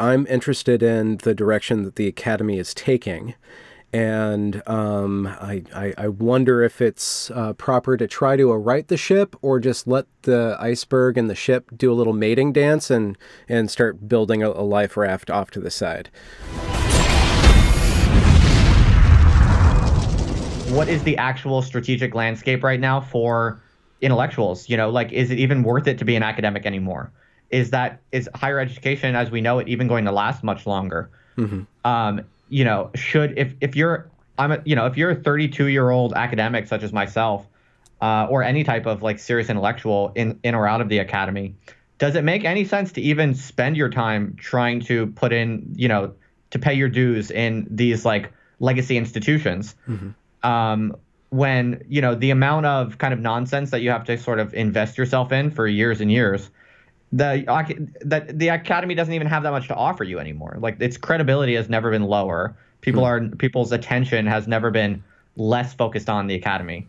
I'm interested in the direction that the Academy is taking. And um, I, I, I, wonder if it's uh, proper to try to right the ship or just let the iceberg and the ship do a little mating dance and, and start building a, a life raft off to the side. What is the actual strategic landscape right now for intellectuals? You know, like, is it even worth it to be an academic anymore? Is that is higher education as we know it even going to last much longer? Mm-hmm. Um, you know, should if if you're I'm a, you know if you're a 32 year old academic such as myself, uh, or any type of like serious intellectual in in or out of the academy, does it make any sense to even spend your time trying to put in you know to pay your dues in these like legacy institutions? Mm-hmm. Um, when you know the amount of kind of nonsense that you have to sort of invest yourself in for years and years the that the academy doesn't even have that much to offer you anymore. Like its credibility has never been lower. People hmm. are people's attention has never been less focused on the academy.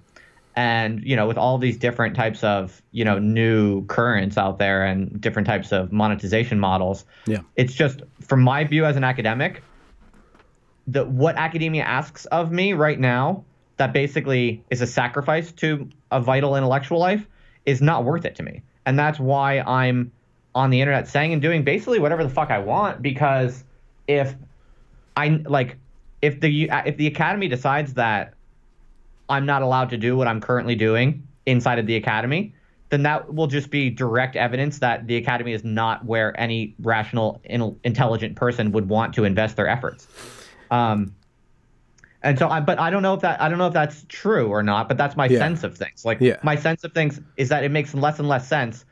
And you know, with all these different types of you know new currents out there and different types of monetization models, yeah, it's just from my view as an academic, that what academia asks of me right now, that basically is a sacrifice to a vital intellectual life, is not worth it to me and that's why I'm on the internet saying and doing basically whatever the fuck I want because if I like if the if the academy decides that I'm not allowed to do what I'm currently doing inside of the academy, then that will just be direct evidence that the academy is not where any rational, intelligent person would want to invest their efforts. Um, and so I, but I don't know if that I don't know if that's true or not, but that's my yeah. sense of things. Like yeah. my sense of things is that it makes less and less sense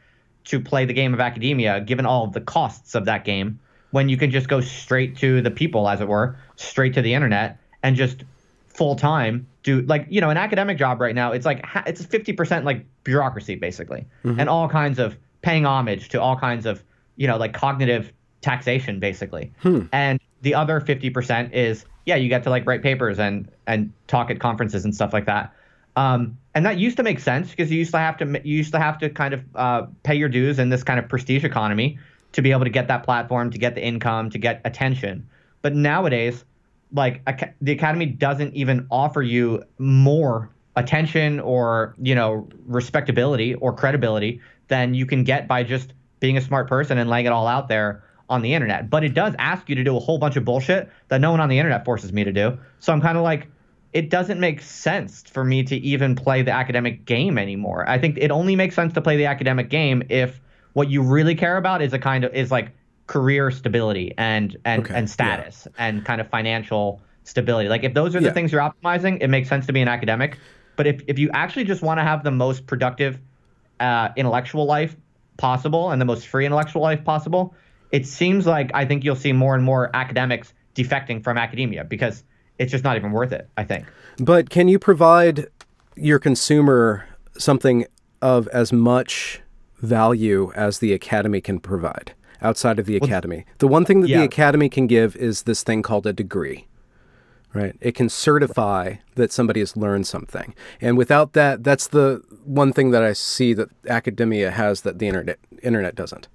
to play the game of academia given all of the costs of that game when you can just go straight to the people as it were, straight to the internet and just full time do like, you know, an academic job right now, it's like it's 50% like bureaucracy basically. Mm-hmm. And all kinds of paying homage to all kinds of, you know, like cognitive taxation basically. Hmm. And the other 50% is yeah, you get to like write papers and and talk at conferences and stuff like that. Um, and that used to make sense because you used to have to you used to have to kind of uh, pay your dues in this kind of prestige economy to be able to get that platform, to get the income, to get attention. But nowadays, like the academy doesn't even offer you more attention or you know respectability or credibility than you can get by just being a smart person and laying it all out there on the internet, but it does ask you to do a whole bunch of bullshit that no one on the internet forces me to do. So I'm kind of like, it doesn't make sense for me to even play the academic game anymore. I think it only makes sense to play the academic game if what you really care about is a kind of is like career stability and and okay. and status yeah. and kind of financial stability. Like if those are the yeah. things you're optimizing, it makes sense to be an academic. But if if you actually just want to have the most productive uh, intellectual life possible and the most free intellectual life possible, it seems like I think you'll see more and more academics defecting from academia because it's just not even worth it, I think. But can you provide your consumer something of as much value as the academy can provide outside of the well, academy? The one thing that yeah. the academy can give is this thing called a degree. Right. It can certify that somebody has learned something. And without that, that's the one thing that I see that academia has that the internet internet doesn't.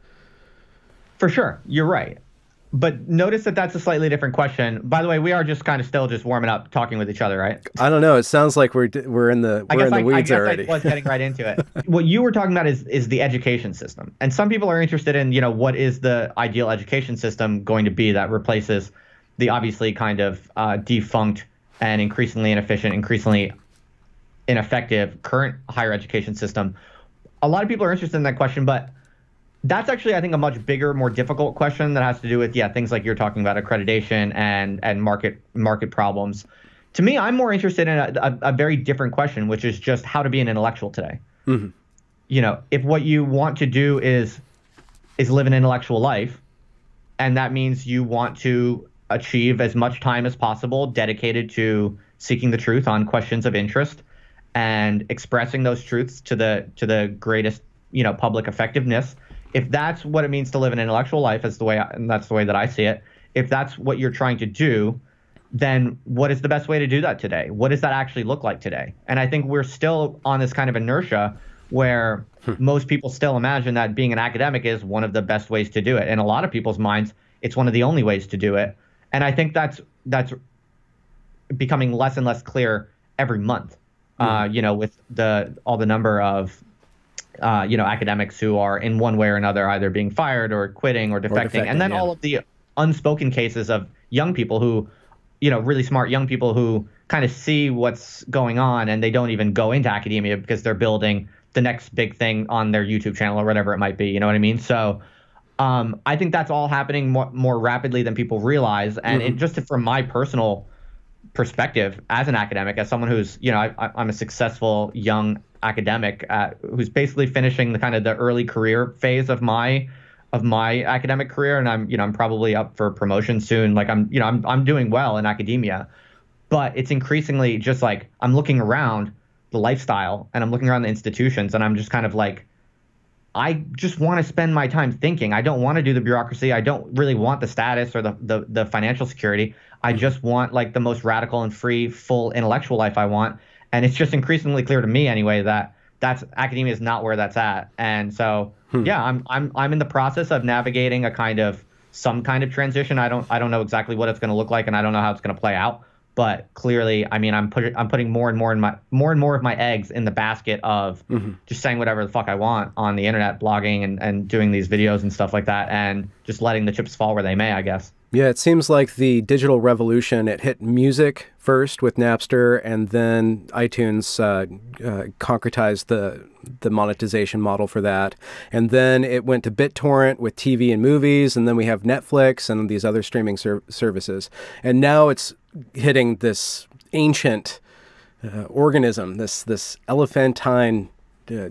For sure, you're right. But notice that that's a slightly different question. By the way, we are just kind of still just warming up, talking with each other, right? I don't know. It sounds like we're we're in the we're in the I, weeds I already. I was getting right into it. what you were talking about is is the education system, and some people are interested in you know what is the ideal education system going to be that replaces the obviously kind of uh, defunct and increasingly inefficient, increasingly ineffective current higher education system. A lot of people are interested in that question, but that's actually, I think, a much bigger, more difficult question that has to do with yeah things like you're talking about accreditation and and market market problems. To me, I'm more interested in a, a, a very different question, which is just how to be an intellectual today. Mm-hmm. You know, if what you want to do is is live an intellectual life, and that means you want to achieve as much time as possible dedicated to seeking the truth on questions of interest and expressing those truths to the to the greatest you know public effectiveness if that's what it means to live an intellectual life, as the way I, and that's the way that I see it. If that's what you're trying to do, then what is the best way to do that today? What does that actually look like today? And I think we're still on this kind of inertia where hmm. most people still imagine that being an academic is one of the best ways to do it. In a lot of people's minds, it's one of the only ways to do it. And I think that's that's becoming less and less clear every month. Mm. Uh, you know, with the all the number of uh, you know academics who are in one way or another either being fired or quitting or defecting, or defecting and then yeah. all of the unspoken cases of young people who, you know, really smart young people who kind of see what's going on and they don't even go into academia because they're building the next big thing on their YouTube channel or whatever it might be. You know what I mean? So um, I think that's all happening more, more rapidly than people realize. And mm-hmm. it, just from my personal perspective as an academic, as someone who's, you know, I, am a successful young academic uh, who's basically finishing the kind of the early career phase of my of my academic career. And I'm you know I'm probably up for promotion soon. Like I'm you know I'm I'm doing well in academia but it's increasingly just like I'm looking around the lifestyle and I'm looking around the institutions and I'm just kind of like I just want to spend my time thinking. I don't want to do the bureaucracy. I don't really want the status or the, the, the financial security. I just want like the most radical and free, full intellectual life I want. And it's just increasingly clear to me anyway that that's academia is not where that's at. And so hmm. yeah, I'm I'm I'm in the process of navigating a kind of some kind of transition. I don't I don't know exactly what it's going to look like and I don't know how it's going to play out but clearly i mean i'm putting i'm putting more and more in my more and more of my eggs in the basket of mm-hmm. just saying whatever the fuck i want on the internet blogging and, and doing these videos and stuff like that and just letting the chips fall where they may i guess. Yeah it seems like the digital revolution it hit music first with napster and then itunes uh, uh, concretized the the monetization model for that. And then it went to bittorrent with tv and movies and then we have netflix and these other streaming ser- services. And now it's hitting this ancient uh, organism, this this elephantine, uh,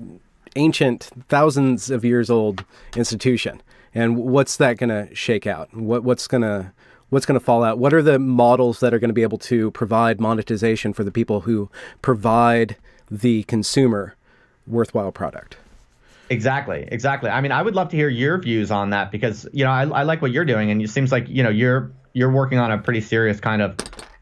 ancient, thousands of years old institution. And what's that going to shake out? What what's going to what's going to fall out? What are the models that are going to be able to provide monetization for the people who provide the consumer worthwhile product? Exactly, exactly. I mean, I would love to hear your views on that because you know I, I like what you're doing, and it seems like you know you're you're working on a pretty serious kind of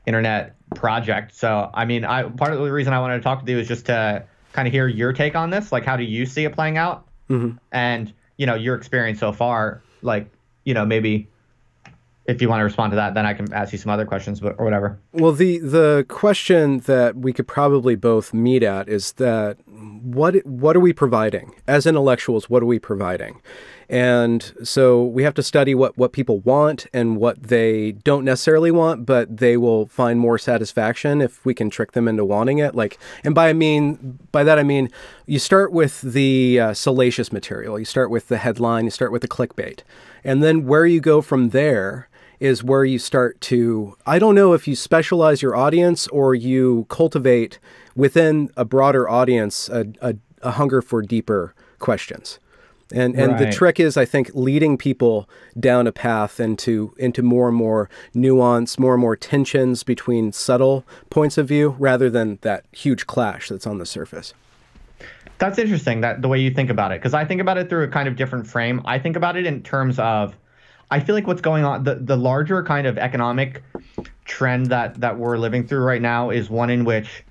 internet project. So, I mean, I part of the reason I wanted to talk to you is just to kind of hear your take on this. Like, how do you see it playing out? Mm-hmm. And you know, your experience so far. Like, you know, maybe if you want to respond to that, then I can ask you some other questions, but or whatever. Well, the the question that we could probably both meet at is that what what are we providing as intellectuals? What are we providing? And so we have to study what, what people want and what they don't necessarily want, but they will find more satisfaction if we can trick them into wanting it. Like, and by I mean by that I mean you start with the uh, salacious material. You start with the headline. You start with the clickbait, and then where you go from there is where you start to. I don't know if you specialize your audience or you cultivate within a broader audience a, a, a hunger for deeper questions. And and right. the trick is, I think, leading people down a path into into more and more nuance, more and more tensions between subtle points of view, rather than that huge clash that's on the surface. That's interesting that the way you think about it, because I think about it through a kind of different frame. I think about it in terms of, I feel like what's going on, the the larger kind of economic trend that that we're living through right now is one in which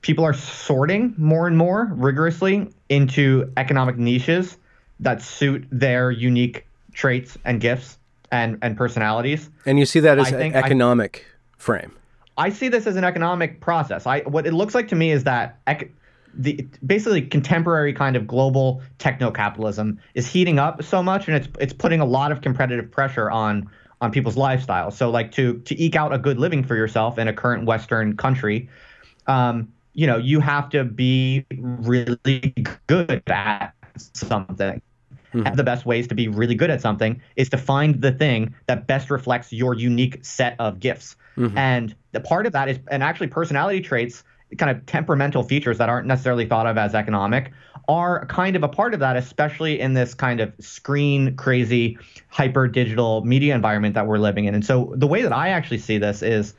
people are sorting more and more rigorously into economic niches that suit their unique traits and gifts and and personalities. And you see that as an economic I, frame. I see this as an economic process. I what it looks like to me is that ec- the basically contemporary kind of global techno capitalism is heating up so much, and it's it's putting a lot of competitive pressure on on people's lifestyles. So like to to eke out a good living for yourself in a current Western country, um, you know, you have to be really good at something. Mm-hmm. the best ways to be really good at something is to find the thing that best reflects your unique set of gifts. Mm-hmm. And the part of that is, and actually personality traits, kind of temperamental features that aren't necessarily thought of as economic, are kind of a part of that, especially in this kind of screen crazy, hyper digital media environment that we're living in. And so the way that I actually see this is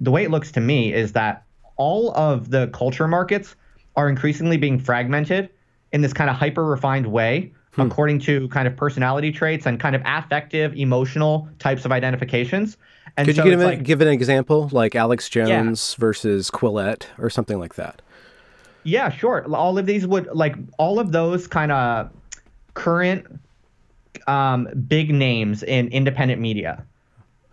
the way it looks to me is that all of the culture markets are increasingly being fragmented in this kind of hyper refined way hmm. according to kind of personality traits and kind of affective, emotional types of identifications. And Could so you give, like, give an example, like Alex Jones yeah. versus Quillette or something like that? Yeah, sure. All of these would like all of those kind of current um, big names in independent media.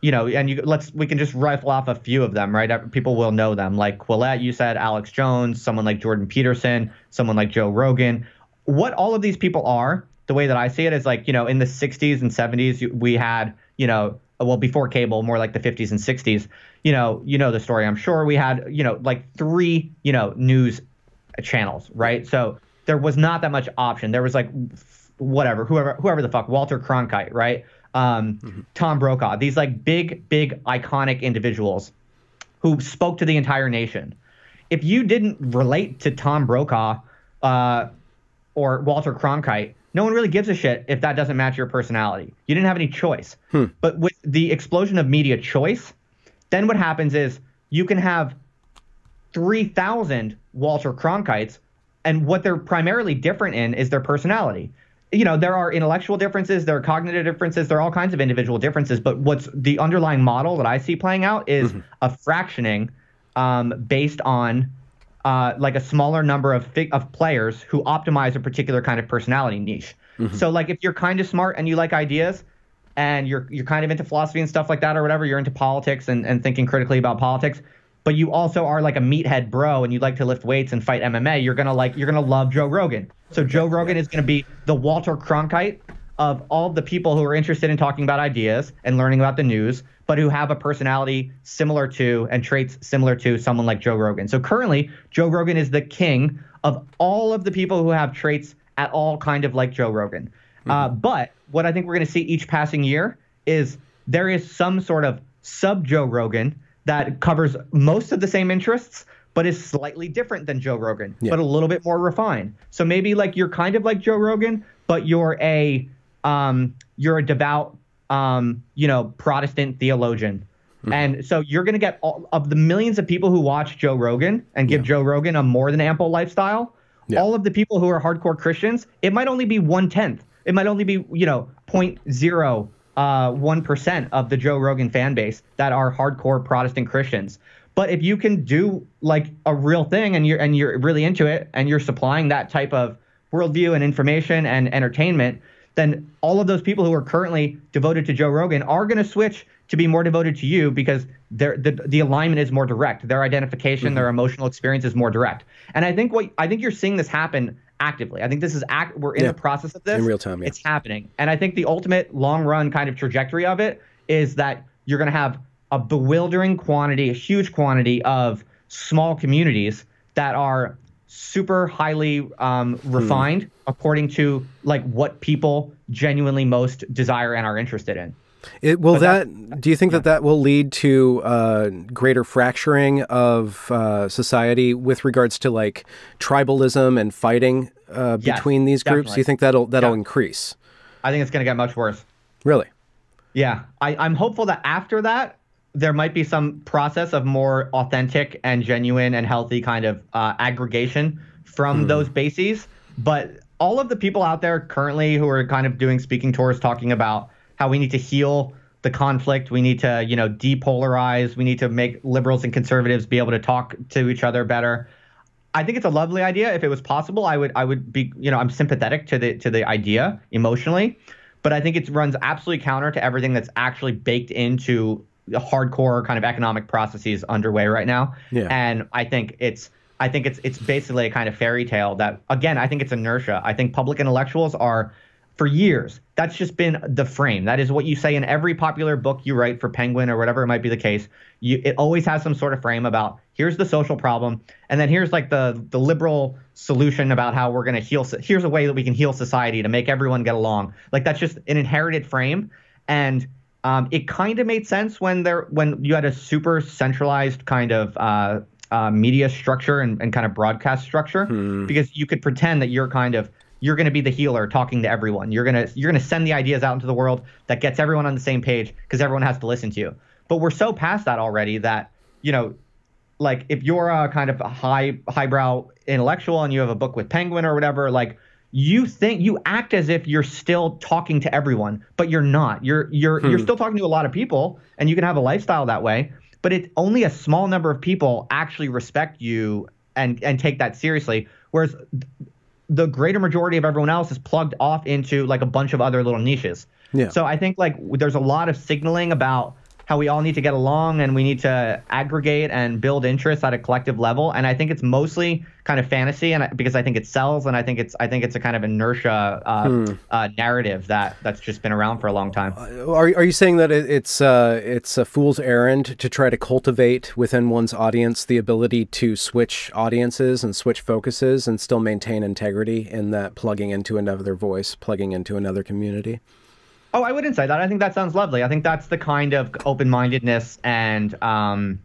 You know, and you let's we can just rifle off a few of them, right? People will know them, like Quillette. You said Alex Jones, someone like Jordan Peterson, someone like Joe Rogan. What all of these people are, the way that I see it is like, you know, in the 60s and 70s, we had, you know, well before cable, more like the 50s and 60s. You know, you know the story. I'm sure we had, you know, like three, you know, news channels, right? So there was not that much option. There was like whatever, whoever, whoever the fuck, Walter Cronkite, right? Um, mm-hmm. Tom Brokaw, these like big, big iconic individuals who spoke to the entire nation. If you didn't relate to Tom Brokaw uh, or Walter Cronkite, no one really gives a shit if that doesn't match your personality. You didn't have any choice. Hmm. But with the explosion of media choice, then what happens is you can have 3,000 Walter Cronkites, and what they're primarily different in is their personality. You know, there are intellectual differences, there are cognitive differences, there are all kinds of individual differences, but what's the underlying model that I see playing out is mm-hmm. a fractioning um, based on uh, like a smaller number of fi- of players who optimize a particular kind of personality niche. Mm-hmm. So like if you're kind of smart and you like ideas and you're you're kind of into philosophy and stuff like that or whatever, you're into politics and, and thinking critically about politics, but you also are like a meathead bro and you like to lift weights and fight MMA, you're gonna like you're gonna love Joe Rogan. So Joe Rogan is gonna be the Walter Cronkite of all the people who are interested in talking about ideas and learning about the news, but who have a personality similar to and traits similar to someone like Joe Rogan. So currently, Joe Rogan is the king of all of the people who have traits at all kind of like Joe Rogan. Mm-hmm. Uh, but what I think we're going to see each passing year is there is some sort of sub Joe Rogan that covers most of the same interests, but is slightly different than Joe Rogan, yeah. but a little bit more refined. So maybe like you're kind of like Joe Rogan, but you're a um, you're a devout um, you know Protestant theologian. Mm-hmm. And so you're going to get all of the millions of people who watch Joe Rogan and give yeah. Joe Rogan a more than ample lifestyle. Yeah. All of the people who are hardcore Christians, it might only be one tenth. It might only be you know point zero uh, percent of the Joe Rogan fan base that are hardcore Protestant Christians. But if you can do like a real thing and you're and you're really into it and you're supplying that type of worldview and information and entertainment, then all of those people who are currently devoted to Joe Rogan are going to switch to be more devoted to you because the, the alignment is more direct. Their identification, mm-hmm. their emotional experience is more direct. And I think what I think you're seeing this happen actively. I think this is act we're in yeah. the process of this. In real time, yeah. It's happening. And I think the ultimate long run kind of trajectory of it is that you're going to have a bewildering quantity, a huge quantity of small communities that are super highly um, hmm. refined hmm. according to like what people genuinely most desire and are interested in. It, will that? Do you think yeah. that that will lead to uh, greater fracturing of uh, society with regards to like tribalism and fighting uh, between yes, these groups? Do you think that'll that'll yeah. increase? I think it's going to get much worse. Really? Yeah, I, I'm hopeful that after that there might be some process of more authentic and genuine and healthy kind of uh, aggregation from hmm. those bases. But all of the people out there currently who are kind of doing speaking tours talking about how we need to heal the conflict, we need to, you know, depolarize, we need to make liberals and conservatives be able to talk to each other better. I think it's a lovely idea. If it was possible, I would I would be, you know, I'm sympathetic to the to the idea emotionally, but I think it runs absolutely counter to everything that's actually baked into hardcore kind of economic processes underway right now. Yeah. And I think it's I think it's it's basically a kind of fairy tale that again, I think it's inertia. I think public intellectuals are for years. That's just been the frame. That is what you say in every popular book you write for Penguin or whatever it might be the case. You, it always has some sort of frame about here's the social problem, and then here's like the the liberal solution about how we're going to heal. Here's a way that we can heal society to make everyone get along. Like that's just an inherited frame, and um, it kind of made sense when there when you had a super centralized kind of uh, uh, media structure and, and, kind of broadcast structure hmm. because you could pretend that you're kind of you're going to be the healer talking to everyone. You're gonna you're gonna send the ideas out into the world that gets everyone on the same page because everyone has to listen to you. But we're so past that already that you know, like if you're a kind of a high highbrow intellectual and you have a book with Penguin or whatever, like you think you act as if you're still talking to everyone, but you're not. You're you're hmm. you're still talking to a lot of people, and you can have a lifestyle that way. But it's only a small number of people actually respect you and and take that seriously. Whereas the greater majority of everyone else is plugged off into like a bunch of other little niches. Yeah. So I think like there's a lot of signaling about how we all need to get along and we need to aggregate and build interest at a collective level. And I think it's mostly kind of fantasy, and because I think it sells, and I think it's I think it's a kind of inertia uh, hmm. uh, narrative that that's just been around for a long time. Uh, are are you saying that it's uh, it's a fool's errand to try to cultivate within one's audience the ability to switch audiences and switch focuses and still maintain integrity in that plugging into another voice, plugging into another community? Oh, I wouldn't say that. I think that sounds lovely. I think that's the kind of open mindedness and um,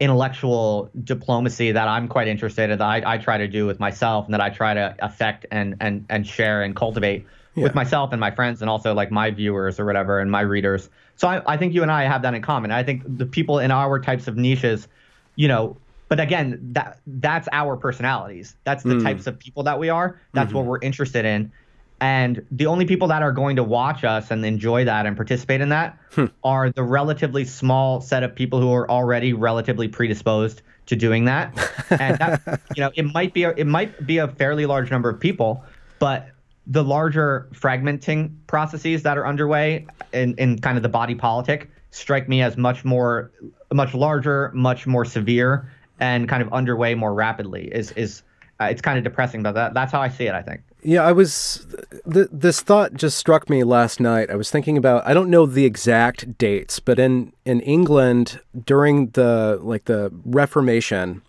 intellectual diplomacy that I'm quite interested in, that I, I, try to do with myself and that I try to affect and, and, and share and cultivate yeah. with myself and my friends and also like my viewers or whatever and my readers. So I, I think you and I have that in common. I think the people in our types of niches, you know, but again, that that's our personalities. That's the mm. types of people that we are. That's mm-hmm. what we're interested in. And the only people that are going to watch us and enjoy that and participate in that hmm. are the relatively small set of people who are already relatively predisposed to doing that. and that, you know, it might be a, it might be a fairly large number of people, but the larger fragmenting processes that are underway in, in kind of the body politic strike me as much more much larger, much more severe, and kind of underway more rapidly. Is is uh, it's kind of depressing, but that, that's how I see it. I think. Yeah, I was. Th- this thought just struck me last night. I was thinking about. I don't know the exact dates, but in in England during the like the Reformation,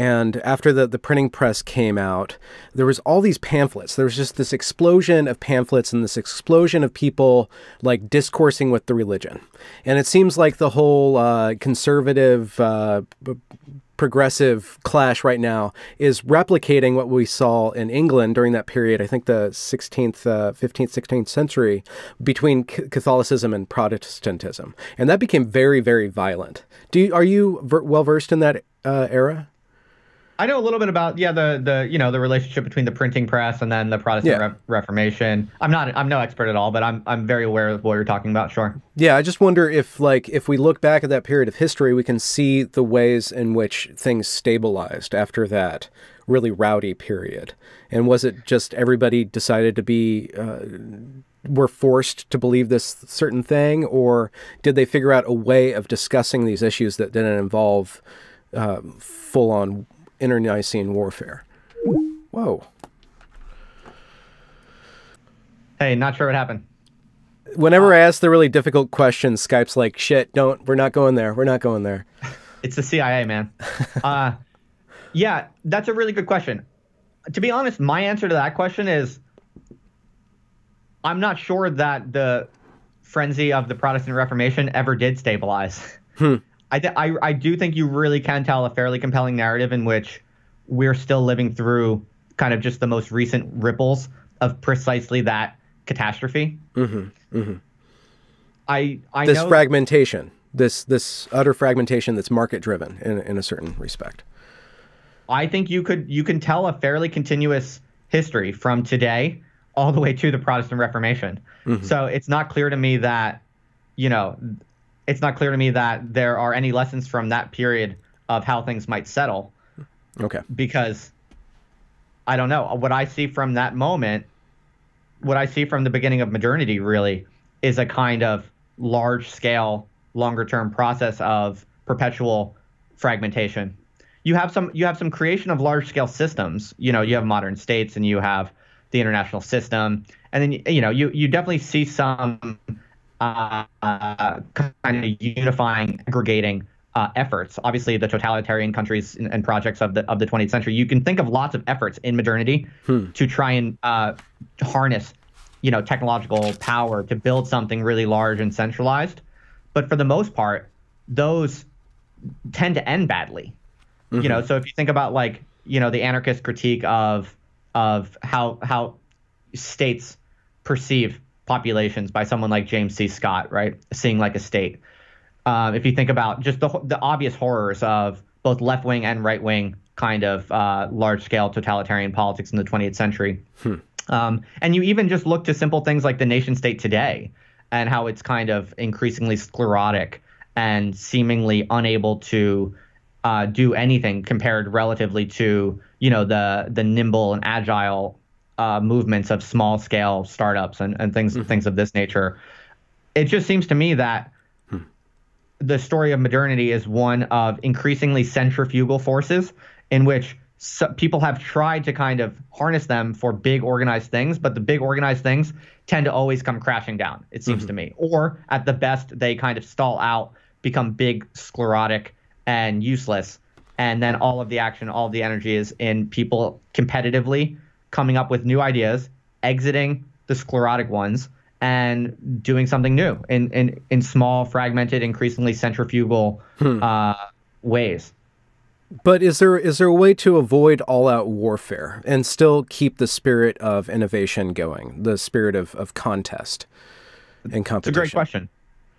and after the, the printing press came out, there was all these pamphlets. There was just this explosion of pamphlets and this explosion of people like discoursing with the religion. And it seems like the whole uh, conservative uh, progressive clash right now is replicating what we saw in England during that period, I think the 16th, uh, 15th, 16th century, between Catholicism and Protestantism. And that became very, very violent. Do you, are you ver- well versed in that uh, era? I know a little bit about yeah the the you know the relationship between the printing press and then the Protestant yeah. Re- Reformation. I'm not I'm no expert at all, but I'm I'm very aware of what you're talking about. Sure. Yeah, I just wonder if like if we look back at that period of history, we can see the ways in which things stabilized after that really rowdy period. And was it just everybody decided to be uh, were forced to believe this certain thing, or did they figure out a way of discussing these issues that didn't involve uh, full on internecine warfare. Whoa. Hey, not sure what happened. Whenever I ask the really difficult questions, Skype's like, shit, don't, we're not going there. We're not going there. It's the CIA, man. uh, yeah, that's a really good question. To be honest, my answer to that question is I'm not sure that the frenzy of the Protestant Reformation ever did stabilize. Hmm. I, th- I I do think you really can tell a fairly compelling narrative in which we're still living through kind of just the most recent ripples of precisely that catastrophe. Mm-hmm, mm-hmm. I I this know fragmentation, this this utter fragmentation that's market driven in in a certain respect. I think you could you can tell a fairly continuous history from today all the way to the Protestant Reformation. Mm-hmm. So it's not clear to me that you know it's not clear to me that there are any lessons from that period of how things might settle. Okay. Because I don't know. What I see from that moment, what I see from the beginning of modernity really is a kind of large scale, longer term process of perpetual fragmentation. You have some you have some creation of large scale systems. You know, you have modern states and you have the international system. And then you know, you you definitely see some uh, kind of unifying, aggregating uh, efforts. Obviously, the totalitarian countries and, and, projects of the of the 20th century. You can think of lots of efforts in modernity hmm. to try and uh, harness, you know, technological power to build something really large and centralized. But for the most part, those tend to end badly. Mm-hmm. You know, so if you think about like you know the anarchist critique of of how how states perceive populations by someone like James C. Scott, right? Seeing like a state. Um, if you think about just the the obvious horrors of both left wing and right wing kind of uh, large scale totalitarian politics in the 20th century. Hmm. Um, and you even just look to simple things like the nation state today and how it's kind of increasingly sclerotic and seemingly unable to uh, do anything compared relatively to you know the the nimble and agile uh, movements of small scale startups and, and things mm-hmm. things of this nature. It just seems to me that hmm. the story of modernity is one of increasingly centrifugal forces in which so people have tried to kind of harness them for big organized things, but the big organized things tend to always come crashing down, it seems mm-hmm. to me. Or at the best, they kind of stall out, become big, sclerotic, and useless. And then all of the action, all of the energy is in people competitively coming up with new ideas, exiting the sclerotic ones, and doing something new in, in, in small, fragmented, increasingly centrifugal hmm. uh, ways. But is there is there a way to avoid all out warfare and still keep the spirit of innovation going, the spirit of, of contest and competition? It's a great question.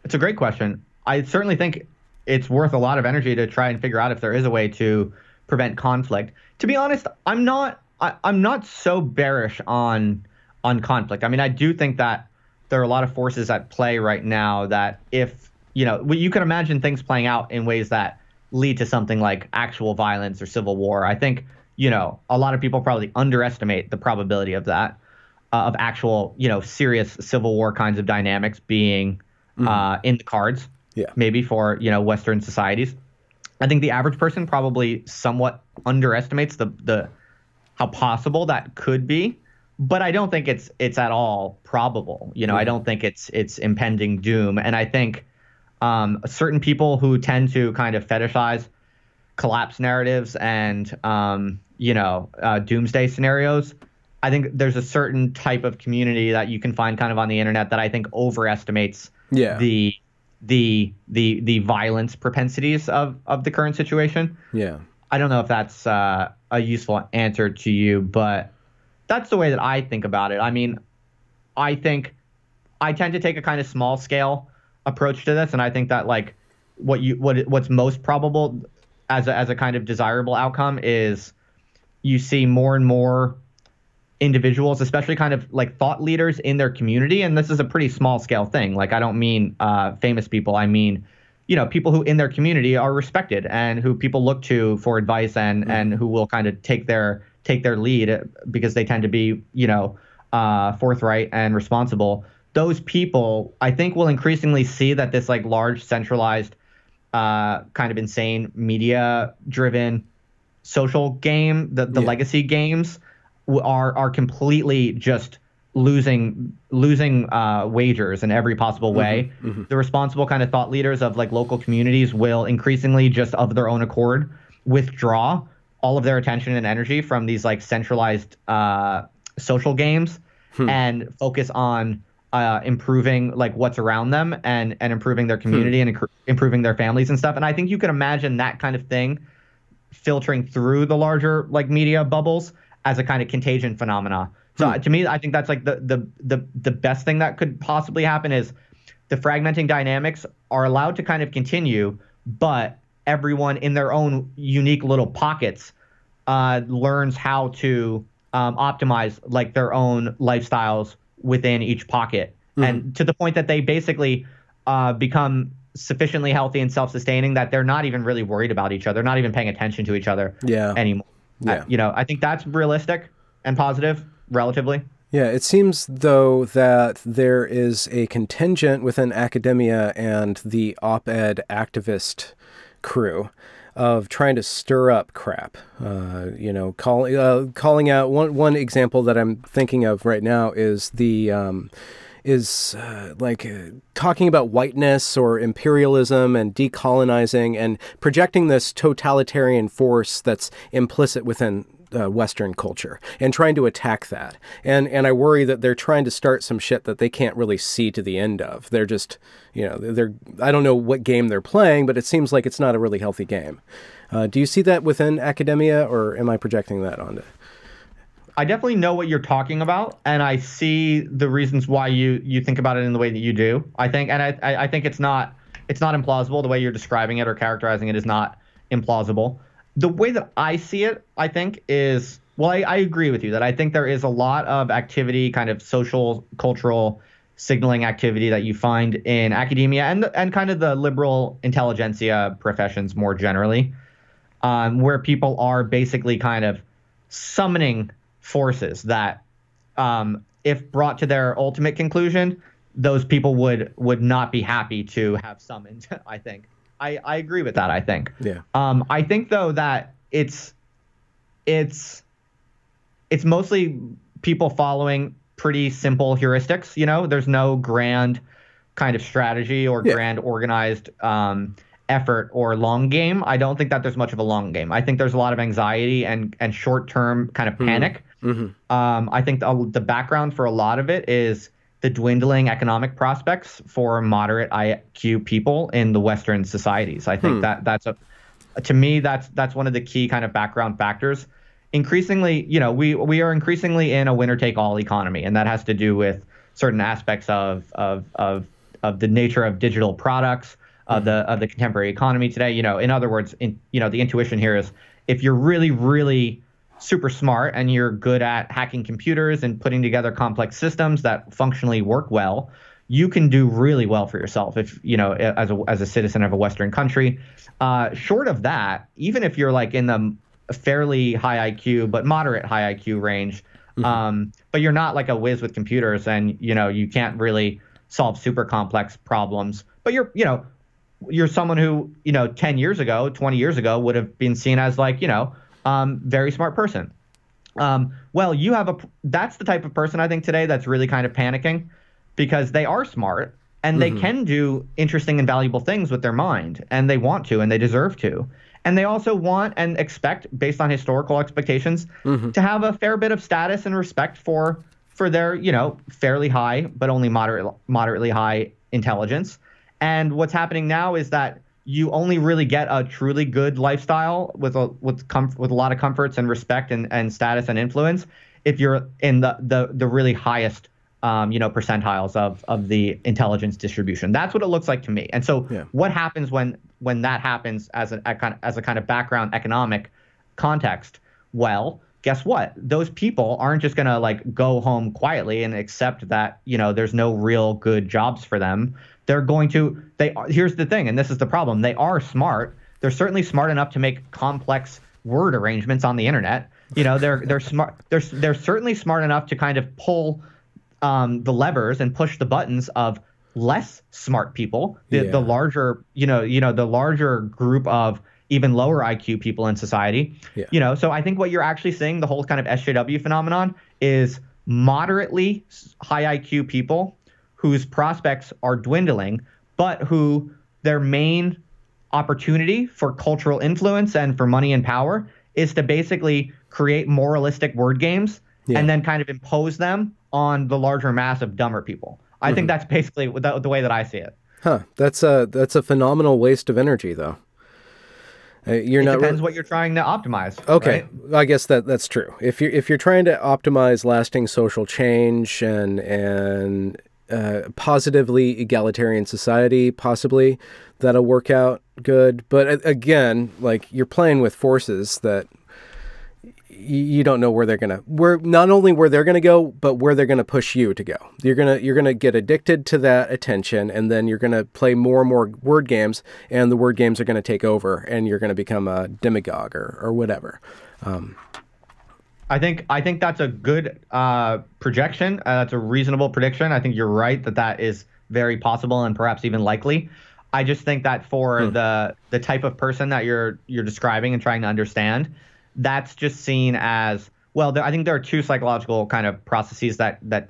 It's a great question. I certainly think it's worth a lot of energy to try and figure out if there is a way to prevent conflict. To be honest, I'm not I, I'm not so bearish on on conflict. I mean, I do think that there are a lot of forces at play right now that if you know you can imagine things playing out in ways that lead to something like actual violence or civil war. I think, you know, a lot of people probably underestimate the probability of that, uh, of actual, you know, serious civil war kinds of dynamics being mm-hmm. uh, in the cards. Yeah. Maybe for, you know, Western societies. I think the average person probably somewhat underestimates the the how possible that could be, but I don't think it's it's at all probable. You know, I don't think it's it's impending doom, and I think um, certain people who tend to kind of fetishize collapse narratives and um, you know uh, doomsday scenarios. I think there's a certain type of community that you can find kind of on the internet that I think overestimates yeah. the the the the violence propensities of of the current situation. Yeah. I don't know if that's uh, a useful answer to you, but that's the way that I think about it. I mean, I think I tend to take a kind of small scale approach to this, and I think that like what you what what's most probable as a, as a kind of desirable outcome is you see more and more individuals, especially kind of like thought leaders in their community, and this is a pretty small scale thing. Like I don't mean uh, famous people, I mean you know people who in their community are respected and who people look to for advice and mm-hmm. and who will kind of take their take their lead because they tend to be you know uh, forthright and responsible those people, I think, will increasingly see that this like large centralized, uh, kind of insane media driven social game, the the yeah. legacy games, are are completely just losing losing uh, wagers in every possible way. Mm-hmm, mm-hmm. The responsible kind of thought leaders of like local communities will increasingly just of their own accord withdraw all of their attention and energy from these like centralized uh, social games hmm. and focus on uh, improving like what's around them and and improving their community hmm. and inc- improving their families and stuff. And I think you can imagine that kind of thing filtering through the larger like media bubbles as a kind of contagion phenomena. So hmm. to me, I think that's like the the the the best thing that could possibly happen is the fragmenting dynamics are allowed to kind of continue, but everyone in their own unique little pockets uh, learns how to um, optimize like their own lifestyles within each pocket, mm-hmm. and to the point that they basically uh, become sufficiently healthy and self-sustaining that they're not even really worried about each other. Not even paying attention to each other yeah. anymore. Yeah. I, you know, I think that's realistic and positive, relatively. Yeah, it seems though that there is a contingent within academia and the op-ed activist crew of trying to stir up crap. Uh, you know, calling uh, calling out one one example that I'm thinking of right now is the um, is uh, like uh, talking about whiteness or imperialism and decolonizing and projecting this totalitarian force that's implicit within uh, Western culture and trying to attack that. And and I worry that they're trying to start some shit that they can't really see to the end of. They're just, you know, they're I don't know what game they're playing, but it seems like it's not a really healthy game. Uh, do you see that within academia, or am I projecting that onto? I definitely know what you're talking about, and I see the reasons why you you think about it in the way that you do. I think, and I I think it's not it's not implausible. The way you're describing it or characterizing it is not implausible the way that I see it, I think, is well, I, I, agree with you that I think there is a lot of activity, kind of social, cultural signaling activity that you find in academia and and kind of the liberal intelligentsia professions more generally, um, where people are basically kind of summoning forces that um, if brought to their ultimate conclusion, those people would would not be happy to have summoned. I think. I, I agree with that. I think. Yeah. Um, I think though that it's it's it's mostly people following pretty simple heuristics. You know, there's no grand kind of strategy or yeah. grand organized um, effort or long game. I don't think that there's much of a long game. I think there's a lot of anxiety and and short term kind of mm-hmm. panic. Mm-hmm. Um, I think the, the background for a lot of it is the dwindling economic prospects for moderate IQ people in the Western societies. I think hmm. that that's a to me that's that's one of the key kind of background factors. Increasingly, you know, we we are increasingly in a winner take all economy, and that has to do with certain aspects of of of of the nature of digital products of the of the contemporary economy today. You know, in other words, in, you know, the intuition here is if you're really really super smart and you're good at hacking computers and putting together complex systems that functionally work well, you can do really well for yourself if you know as a as a citizen of a Western country. Uh, short of that, even if you're like in the fairly high IQ but moderate high IQ range, mm-hmm. um, but you're not like a whiz with computers and you know you can't really solve super complex problems. But you're you know you're someone who you know 10 years ago 20 years ago would have been seen as like you know um, very smart person. Um, well, you have a that's the type of person I think today that's really kind of panicking because they are smart and mm-hmm. they can do interesting and valuable things with their mind and they want to and they deserve to. And they also want and expect, based on historical expectations, mm-hmm. to have a fair bit of status and respect for for their, you know, fairly high but only moderate moderately high intelligence. And what's happening now is that you only really get a truly good lifestyle with a with com- with a lot of comforts and respect and, and status and influence if you're in the the, the really highest um, you know percentiles of of the intelligence distribution. That's what it looks like to me. And so yeah. what happens when when that happens as a, as a kind of background economic context? Well, guess what? Those people aren't just going to like go home quietly and accept that, you know, there's no real good jobs for them they're going to they here's the thing and this is the problem they are smart they're certainly smart enough to make complex word arrangements on the internet you know they're they're smart they're they're certainly smart enough to kind of pull um, the levers and push the buttons of less smart people the, yeah. the larger you know you know the larger group of even lower IQ people in society yeah. you know so I think what you're actually seeing the whole kind of SJW phenomenon is moderately high IQ people whose prospects are dwindling, but who their main opportunity for cultural influence and for money and power is to basically create moralistic word games yeah. and then kind of impose them on the larger mass of dumber people. I mm-hmm. think that's basically the, the, way that I see it. Huh. That's a that's a phenomenal waste of energy, though. Uh, you're it not depends re- what you're trying to optimize. Okay, right? I guess that that's true. If you're if you're trying to optimize lasting social change and and uh, positively egalitarian society, possibly that'll work out good. But again, like you're playing with forces that you don't know where they're gonna where not only where they're gonna go, but where they're gonna push you to go. You're gonna you're gonna get addicted to that attention, and then you're gonna play more and more word games, and the word games are gonna take over, and you're gonna become a demagogue or or whatever. Um, I think I think that's a good uh, projection. Uh, that's a reasonable prediction. I think you're right that that is very possible and perhaps even likely. I just think that for hmm. the the type of person that you're you're describing and trying to understand, that's just seen as well. There, I think there are two psychological kind of processes that that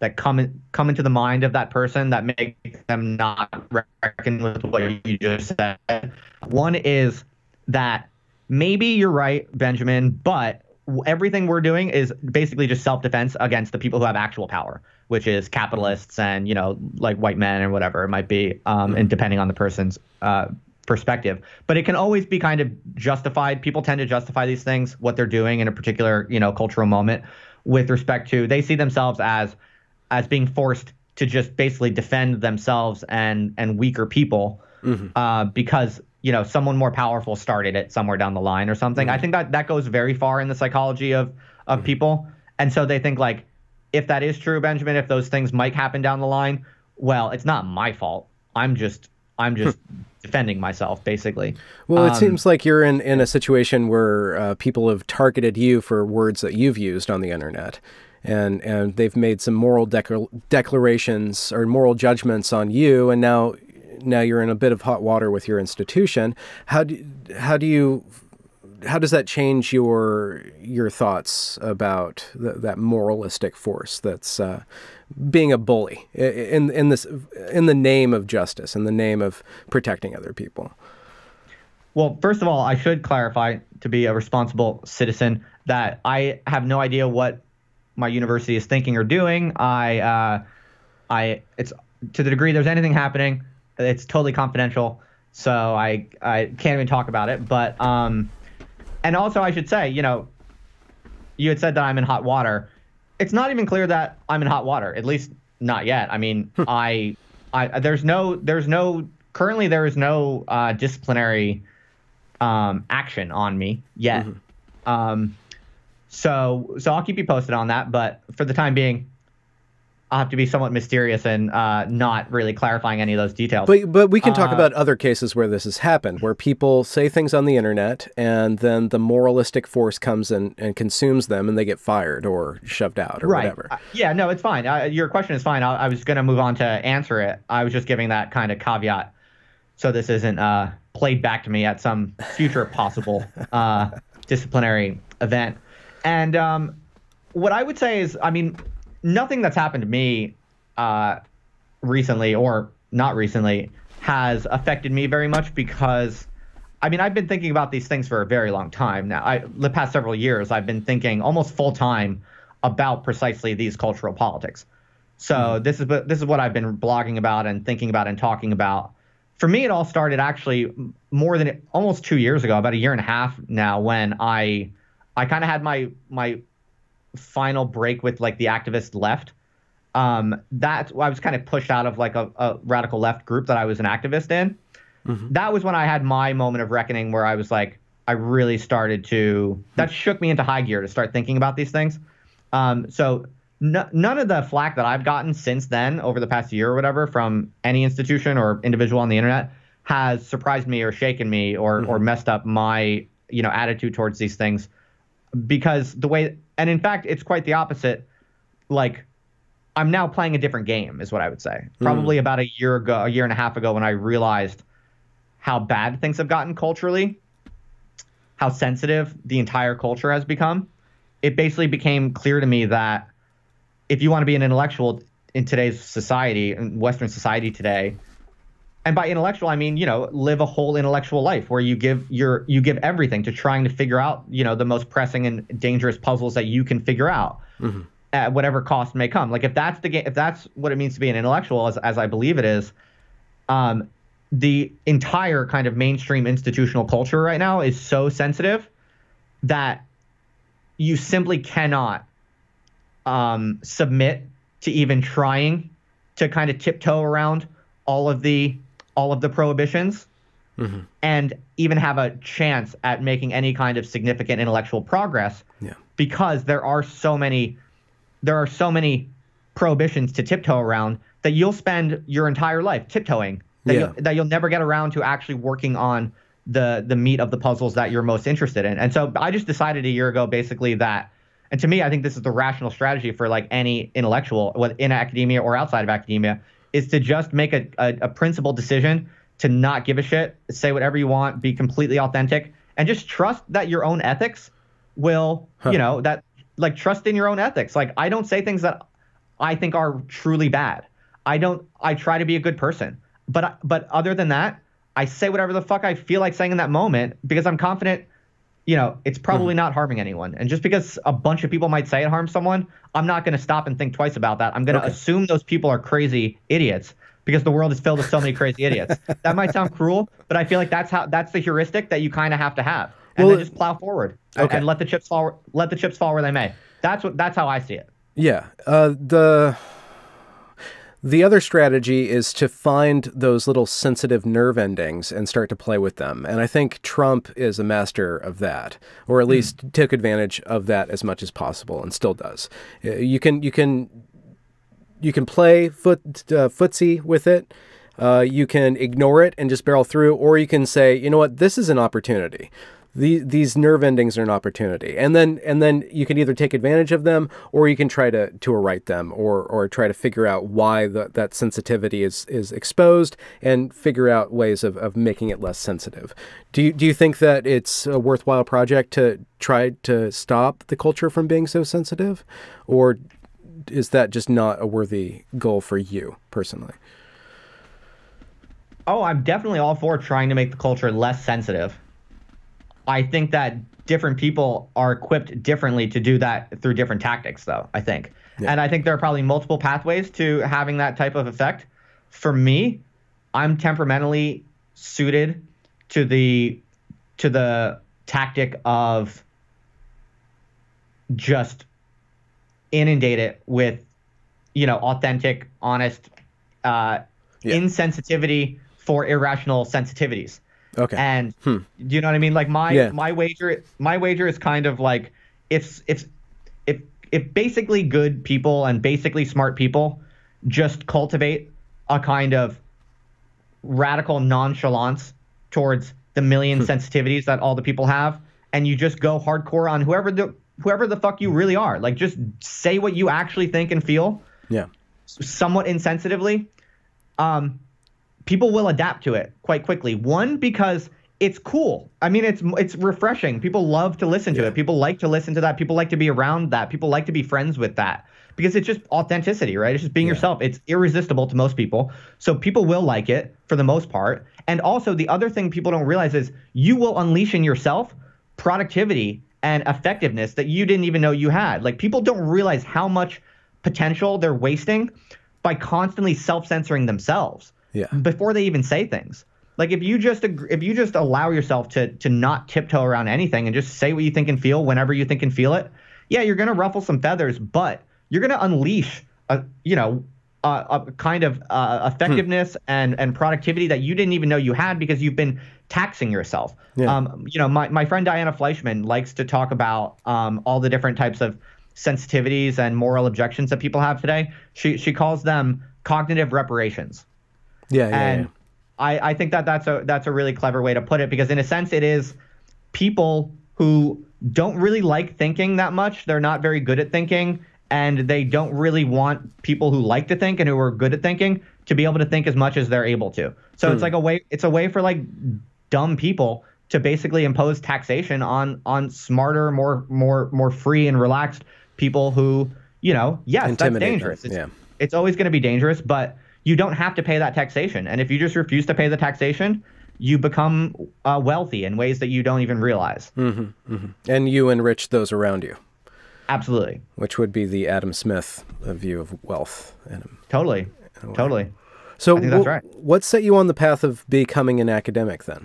that come in, come into the mind of that person that make them not reckon with what you just said. One is that maybe you're right, Benjamin, but everything we're doing is basically just self-defense against the people who have actual power which is capitalists and you know like white men or whatever it might be um, and depending on the person's uh, perspective but it can always be kind of justified people tend to justify these things what they're doing in a particular you know cultural moment with respect to they see themselves as as being forced to just basically defend themselves and and weaker people mm-hmm. uh, because you know someone more powerful started it somewhere down the line or something. Mm-hmm. I think that that goes very far in the psychology of of mm-hmm. people, and so they think like if that is true, Benjamin, if those things might happen down the line, well, it's not my fault. I'm just I'm just defending myself, basically. Well, it um, seems like you're in, in a situation where uh, people have targeted you for words that you've used on the internet. and and they've made some moral declarations or moral judgments on you, and now now you're in a bit of hot water with your institution. How do how do you how does that change your your thoughts about the, that moralistic force that's uh, being a bully in in this in the name of justice, in the name of protecting other people? Well, first of all, I should clarify to be a responsible citizen that I have no idea what my university is thinking or doing. I uh, I it's to the degree there's anything happening, it's totally confidential. So I I can't even talk about it. But um, and also I should say, you know, you had said that I'm in hot water. It's not even clear that I'm in hot water. At least not yet. I mean. I I there's no there's no currently there is no uh, disciplinary um, action on me yet. Mm-hmm. Um, so so I'll keep you posted on that. But for the time being, I'll have to be somewhat mysterious and uh, not really clarifying any of those details. But but we can talk uh, about other cases where this has happened, where people say things on the internet and then the moralistic force comes and, and consumes them, and they get fired or shoved out or right. whatever. Uh, yeah, no, it's fine. Uh, your question is fine. I, I was going to move on to answer it. I was just giving that kind of caveat, so this isn't uh, played back to me at some future possible uh, disciplinary event. And um, what I would say is, I mean nothing that's happened to me uh, recently or not recently has affected me very much because I mean I've been thinking about these things for a very long time now. I the past several years I've been thinking almost full time about precisely these cultural politics. So mm-hmm. this is this is what I've been blogging about and thinking about and talking about. For me, it all started actually more than almost two years ago, about a year and a half now, when I I kind of had my my final break with like the activist left, um, that I was kind of pushed out of like a, a, radical left group that I was an activist in. Mm-hmm. That was when I had my moment of reckoning where I was like, I really started to, that shook me into high gear to start thinking about these things. Um, so n- none of the flack that I've gotten since then over the past year or whatever from any institution or individual on the internet has surprised me or shaken me or, mm-hmm. or messed up my, you know, attitude towards these things because the way and in fact, it's quite the opposite. Like, I'm now playing a different game, is what I would say. Probably mm. about a year ago, a year and a half ago, when I realized how bad things have gotten culturally, how sensitive the entire culture has become. It basically became clear to me that if you want to be an intellectual in today's society, in Western society today, and by intellectual I mean you know live a whole intellectual life where you give your you give everything to trying to figure out you know the most pressing and dangerous puzzles that you can figure out mm-hmm. at whatever cost may come. Like if that's the game if that's what it means to be an intellectual, as as I believe it is, um, the entire kind of mainstream institutional culture right now is so sensitive that you simply cannot um, submit to even trying to kind of tiptoe around all of the all of the prohibitions mm-hmm. and even have a chance at making any kind of significant intellectual progress yeah. because there are so many there are so many prohibitions to tiptoe around that you'll spend your entire life tiptoeing that, yeah. you'll, that you'll never get around to actually working on the the meat of the puzzles that you're most interested in. And so I just decided a year ago basically that and to me I think this is the rational strategy for like any intellectual in academia or outside of academia is to just make a, a, a principled decision to not give a shit, say whatever you want, be completely authentic, and just trust that your own ethics will, huh. you know, that like trust in your own ethics. Like I don't say things that I think are truly bad. I don't. I try to be a good person, but but other than that, I say whatever the fuck I feel like saying in that moment because I'm confident you know, it's probably mm-hmm. not harming anyone. And just because a bunch of people might say it harms someone, I'm not going to stop and think twice about that. I'm going to okay. assume those people are crazy idiots because the world is filled with so many crazy idiots. That might sound cruel, but I feel like that's how that's the heuristic that you kind of have to have, and well, then just plow forward okay. and let the chips fall. Let the chips fall where they may. That's what that's how I see it. Yeah. Uh, the the other strategy is to find those little sensitive nerve endings and start to play with them. And I think Trump is a master of that, or at mm. least took advantage of that as much as possible and still does. Uh, you can you can you can play foot uh, footsie with it. Uh, you can ignore it and just barrel through, or you can say, you know what, this is an opportunity these these nerve endings are an opportunity, and then and then you can either take advantage of them or you can try to to right them or or try to figure out why the, that sensitivity is is exposed and figure out ways of, of making it less sensitive. Do you do you think that it's a worthwhile project to try to stop the culture from being so sensitive, or is that just not a worthy goal for you personally? Oh, I'm definitely all for trying to make the culture less sensitive. I think that different people are equipped differently to do that through different tactics, though, I think. Yeah. And I think there are probably multiple pathways to having that type of effect. For me, I'm temperamentally suited to the to the tactic of just inundate it with you know authentic honest uh, yeah. insensitivity for irrational sensitivities Okay. And hmm. do you know what I mean? Like my yeah. my wager my wager is kind of like if if if if basically good people and basically smart people just cultivate a kind of radical nonchalance towards the million hmm. sensitivities that all the people have and you just go hardcore on whoever the whoever the fuck you really are like just say what you actually think and feel yeah somewhat insensitively um people will adapt to it quite quickly. One because it's cool. I mean, it's it's refreshing. People love to listen to yeah. it. People like to listen to that. People like to be around that. People like to be friends with that because it's just authenticity, right? It's just being yeah. yourself. It's irresistible to most people. So people will like it for the most part. And also the other thing people don't realize is you will unleash in yourself productivity and effectiveness that you didn't even know you had. Like people don't realize how much potential they're wasting by constantly self-censoring themselves yeah. before they even say things. Like if you just if you just allow yourself to to not tiptoe around anything and just say what you think and feel whenever you think and feel it, yeah, you're gonna ruffle some feathers, but you're gonna unleash a you know a, a kind of uh, effectiveness hmm. and and productivity that you didn't even know you had because you've been taxing yourself. Yeah. Um, you know, my my friend Diana Fleischman likes to talk about um, all the different types of sensitivities and moral objections that people have today. She she calls them cognitive reparations. Yeah, yeah. And yeah. I, I think that that's a that's a really clever way to put it because in a sense it is people who don't really like thinking that much. They're not very good at thinking, and they don't really want people who like to think and who are good at thinking to be able to think as much as they're able to. So hmm. it's like a way it's a way for like dumb people to basically impose taxation on on smarter, more more more free and relaxed people who, you know, yes, that's dangerous. It's, yeah. it's always going to be dangerous, but you don't have to pay that taxation. And if you just refuse to pay the taxation, you become uh, wealthy in ways that you don't even realize. Mm-hmm, mm-hmm. And you enrich those around you. Absolutely. Which would be the Adam Smith view of wealth. totally. Totally. So, w- right. what set you on the path of becoming an academic then?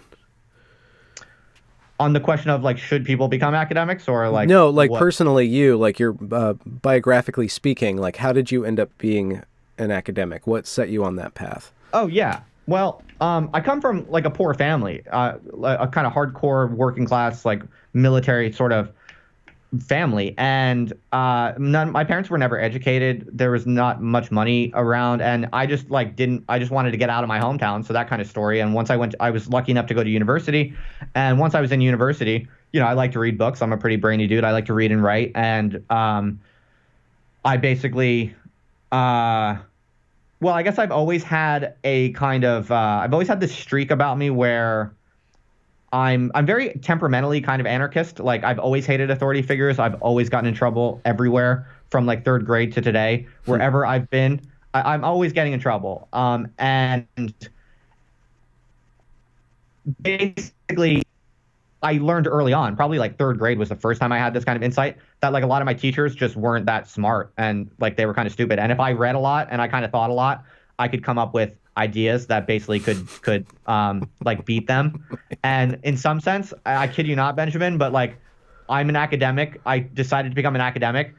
On the question of like, should people become academics or like? No, like what? personally, you, like you're uh, biographically speaking, like how did you end up being an academic? What set you on that path? Oh yeah. Well, um, I come from like a poor family, uh, a kind of hardcore working class, like military sort of family, and uh, none. My parents were never educated. There was not much money around, and I just like didn't. I just wanted to get out of my hometown, so that kind of story. And once I went, I was lucky enough to go to university, and once I was in university, you know, I like to read books. I'm a pretty brainy dude. I like to read and write, and um, I basically uh, well, I guess I've always had a kind of uh, I've always had this streak about me where I'm I'm very temperamentally kind of anarchist. Like I've always hated authority figures. I've always gotten in trouble everywhere from like third grade to today. Wherever I've been, I, am always getting in trouble. Um, and basically, I learned early on, probably like third grade was the first time I had this kind of insight that like a lot of my teachers just weren't that smart and like they were kind of stupid. And if I read a lot and I kind of thought a lot, I could come up with ideas that basically could could um like beat them. And in some sense, I, I kid you not, Benjamin, but like I'm an academic. I decided to become an academic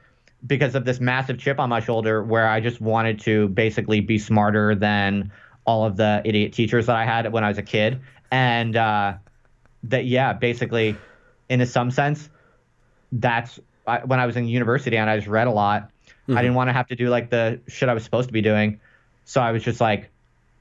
because of this massive chip on my shoulder where I just wanted to basically be smarter than all of the idiot teachers that I had when I was a kid. And uh that yeah, basically, in some sense, that's I, when I was in university and I just read a lot. Mm-hmm. I didn't want to have to do like the shit I was supposed to be doing, so I was just like,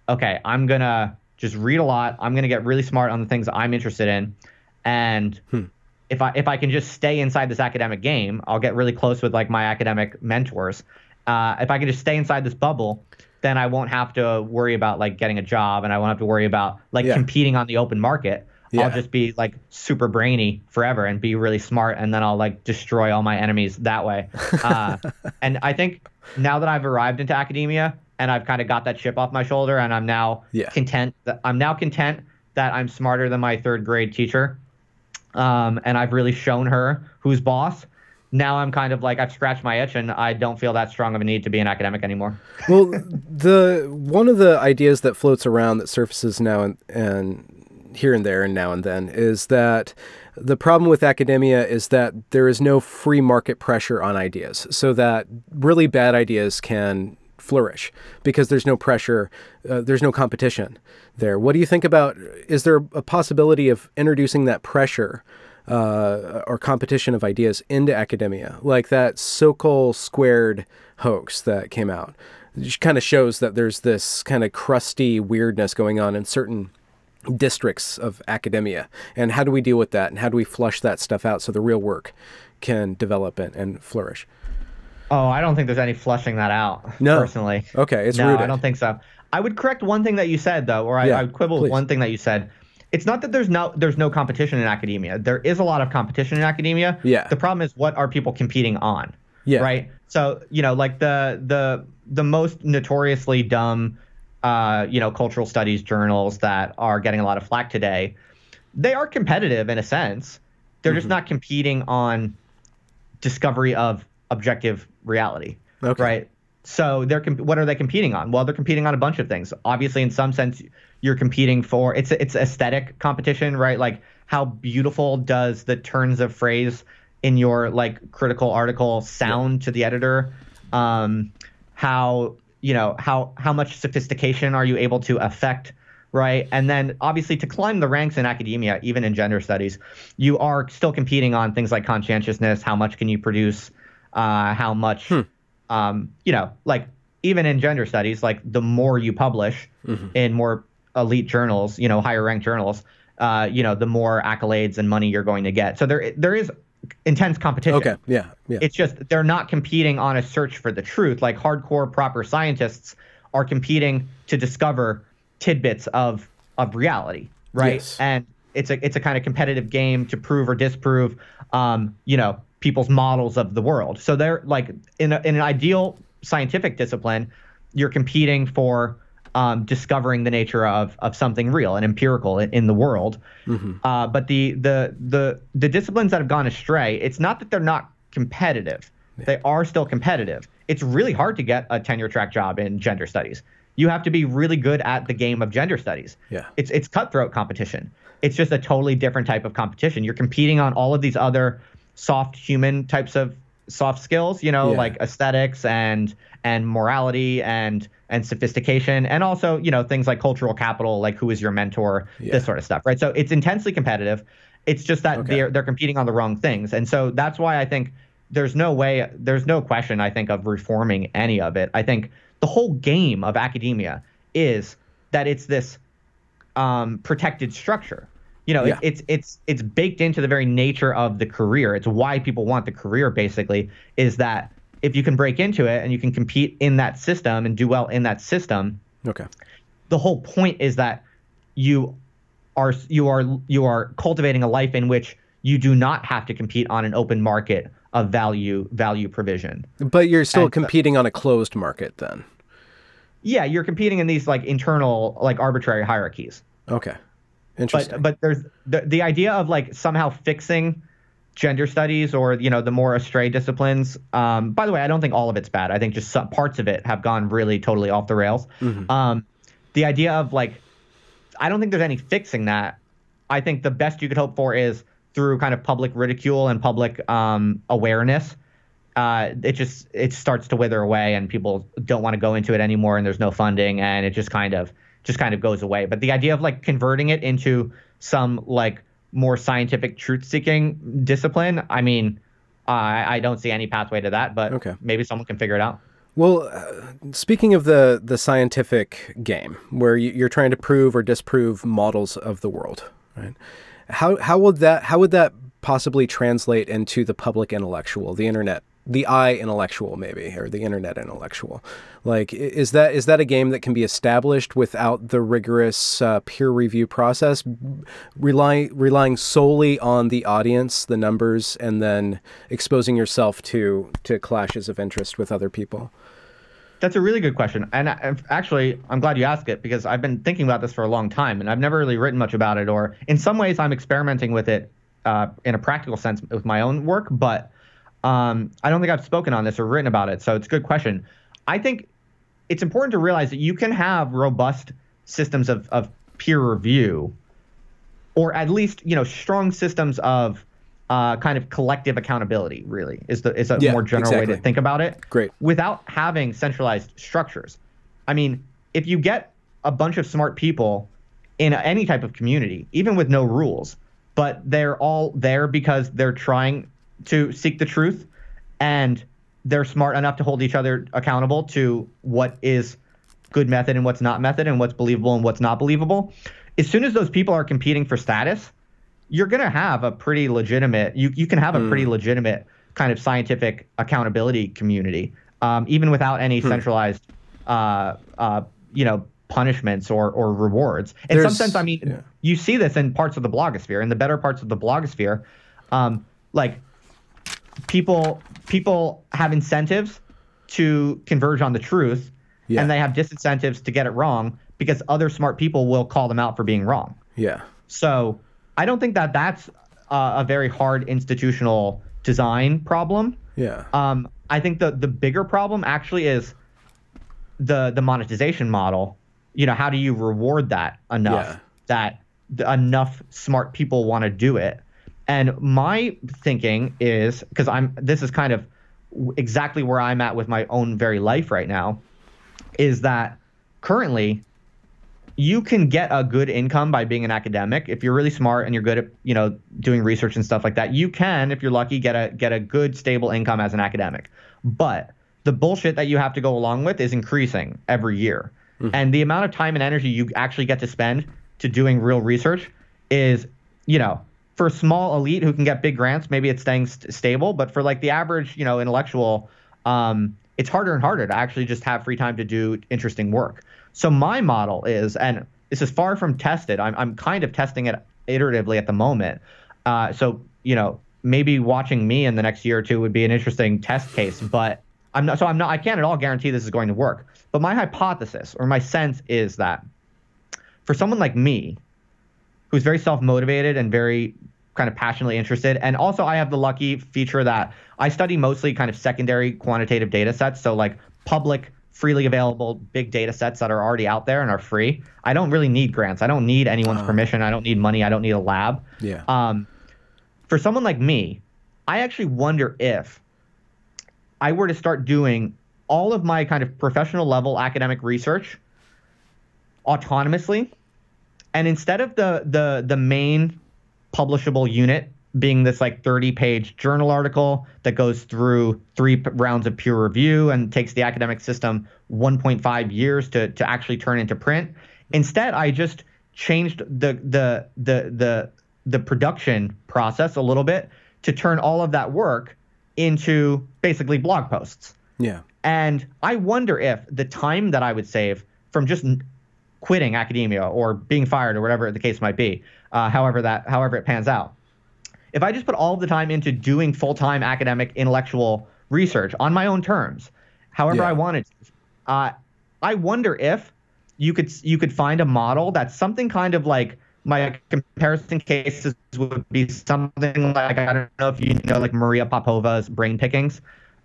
okay, I'm gonna just read a lot. I'm gonna get really smart on the things I'm interested in, And hmm. if I if I can just stay inside this academic game, I'll get really close with like my academic mentors. Uh, if I can just stay inside this bubble, then I won't have to worry about like getting a job, and I won't have to worry about like yeah. competing on the open market. Yeah. I'll just be like super brainy forever and be really smart, and then I'll like destroy all my enemies that way. Uh, and I think now that I've arrived into academia and I've kind of got that chip off my shoulder, and I'm now yeah. content. That, I'm now content that I'm smarter than my third grade teacher, um, and I've really shown her who's boss now I'm kind of like I've scratched my itch and I don't feel that strong of a need to be an academic anymore. well, the one of the ideas that floats around that surfaces now and, and here and there and now and then is that the problem with academia is that there is no free market pressure on ideas, so that really bad ideas can flourish because there's no pressure, uh, there's no competition there. What do you think about? Is there a possibility of introducing that pressure? Uh, or competition of ideas into academia, like that Sokal squared hoax that came out. It kind of shows that there's this kind of crusty weirdness going on in certain districts of academia. And how do we deal with that? And how do we flush that stuff out so the real work can develop and, and flourish? Oh, I don't think there's any flushing that out. No. Personally. Okay, it's no, rooted. I don't think so. I would correct one thing that you said though, or I, yeah, I would quibble please. with one thing that you said. It's not that there's no there's no competition in academia. There is a lot of competition in academia. Yeah. The problem is what are people competing on? Yeah. Right. So you know, like the the the most notoriously dumb uh, you know, cultural studies journals that are getting a lot of flack today, they are competitive in a sense. They're mm-hmm. just not competing on discovery of objective reality. Okay. Right. So they're comp- what are they competing on? Well, they're competing on a bunch of things. Obviously, in some sense, you're competing for it's it's aesthetic competition, right? Like how beautiful does the turns of phrase in your like critical article sound yeah. to the editor? Um, how you know how how much sophistication are you able to affect right and then obviously to climb the ranks in academia even in gender studies you are still competing on things like conscientiousness how much can you produce uh, how much hmm. um, you know like even in gender studies like the more you publish mm-hmm. in more elite journals you know higher ranked journals uh, you know the more accolades and money you're going to get so there there is intense competition. Okay, yeah, yeah. It's just they're not competing on a search for the truth. Like hardcore proper scientists are competing to discover tidbits of of reality, right? Yes. And it's a it's a kind of competitive game to prove or disprove, um, you know, people's models of the world. So they're like in a, in an ideal scientific discipline, you're competing for um, discovering the nature of of something real and empirical in, in the world. Mm-hmm. Uh, but the the the the disciplines that have gone astray, it's not that they're not competitive; yeah. they are still competitive. It's really hard to get a tenure track job in gender studies. You have to be really good at the game of gender studies. Yeah, it's it's cutthroat competition. It's just a totally different type of competition. You're competing on all of these other soft human types of soft skills, you know, yeah. like aesthetics and and morality and and sophistication and also, you know, things like cultural capital, like who is your mentor, yeah. this sort of stuff, right? So it's intensely competitive. It's just that okay. they're they're competing on the wrong things. And so that's why I think there's no way there's no question I think of reforming any of it. I think the whole game of academia is that it's this um, protected structure you know, yeah. it's it's it's baked into the very nature of the career. It's why people want the career. Basically, is that if you can break into it and you can compete in that system and do well in that system. Okay. The whole point is that you are you are you are cultivating a life in which you do not have to compete on an open market of value value provision. But you're still and, uh, competing on a closed market then. Yeah, you're competing in these like internal like arbitrary hierarchies. Okay. Interesting. But but there's the the idea of like somehow fixing gender studies or you know the more astray disciplines. Um, by the way, I don't think all of it's bad. I think just some parts of it have gone really totally off the rails. Mm-hmm. Um, the idea of like, I don't think there's any fixing that. I think the best you could hope for is through kind of public ridicule and public um, awareness. Uh, it just it starts to wither away, and people don't want to go into it anymore, and there's no funding, and it just kind of just kind of goes away. But the idea of like converting it into some like more scientific truth seeking discipline, I mean, uh, I, I don't see any pathway to that, but okay. maybe someone can figure it out. Well, uh, speaking of the the scientific game, where you, are trying to prove or disprove models of the world, Right. How how would that how would that possibly translate into the public intellectual, the internet, the I intellectual maybe, or the internet intellectual? Like, is that is that a game that can be established without the rigorous uh, peer review process, relying relying solely on the audience, the numbers, and then exposing yourself to to clashes of interest with other people? That's a really good question, and actually, I'm glad you asked it because I've been thinking about this for a long time, and I've never really written much about it, or in some ways, I'm experimenting with it uh, in a practical sense with my own work, but um, I don't think I've spoken on this or written about it. So it's a good question. I think it's important to realize that you can have robust systems of, of peer review, or at least you know strong systems of uh, kind of collective accountability. Really, is the is a yeah, more general exactly. way to think about it. Great. Without having centralized structures. I mean, if you get a bunch of smart people in any type of community, even with no rules, but they're all there because they're trying to seek the truth and they're smart enough to hold each other accountable to what is good method and what's not method and what's believable and what's not believable. As soon as those people are competing for status, you're going to have a pretty legitimate you you can have a mm. pretty legitimate kind of scientific accountability community um, even without any hmm. centralized uh, uh, you know punishments or or rewards in There's, some sense i mean yeah. you see this in parts of the blogosphere in the better parts of the blogosphere um, like people people have incentives to converge on the truth yeah. and they have disincentives to get it wrong because other smart people will call them out for being wrong yeah so I don't think that that's uh, a very hard institutional design problem. Yeah. Um, I think the the bigger problem actually is the the monetization model. You know, how do you reward that enough yeah. that enough smart people want to do it? And my thinking is because I'm this is kind of exactly where I'm at with my own very life right now, is that currently you can get a good income by being an academic. If you're really smart and you're good at you know doing research and stuff like that you can if you're lucky get a get a good stable income as an academic. But the bullshit that you have to go along with is increasing every year. Mm-hmm. and the amount of time and energy you actually get to spend to doing real research is you know for small elite who can get big grants maybe it's staying st- stable but for like the average you know intellectual um, it's harder and harder to actually just have free time to do interesting work so my model is, and this is far from tested. I'm I'm kind of testing it iteratively at the moment. Uh, so you know maybe watching me in the next year or two would be an interesting test case, but I'm not. So I'm not. I can't at all guarantee this is going to work. But my hypothesis or my sense is that for someone like me, who's very self motivated and very kind of passionately interested. And also, I have the lucky feature that I study mostly kind of secondary quantitative data sets. So, like public freely available big data sets that are already out there and are free. I don't really need grants. I don't need anyone's uh, permission. I don't need money. I don't need a lab. Yeah. Um, for someone like me, I actually wonder if I were to start doing all of my kind of professional level academic research autonomously, and instead of the the the main publishable unit being this like 30 page journal article that goes through three p- rounds of peer review and takes the academic system 1.5 years to, to actually turn into print. Instead, I just changed the, the, the, the, the production process a little bit to turn all of that work into basically blog posts. Yeah. And I wonder if the time that I would save from just quitting academia or being fired or whatever the case might be, uh, however that however it pans out, if I just put all of the time into doing full time academic intellectual research on my own terms, however yeah. I wanted, uh, I wonder if you could you could find a model that's something kind of like my comparison cases would be something like I don't know if you know like Maria Popova's Brain Pickings.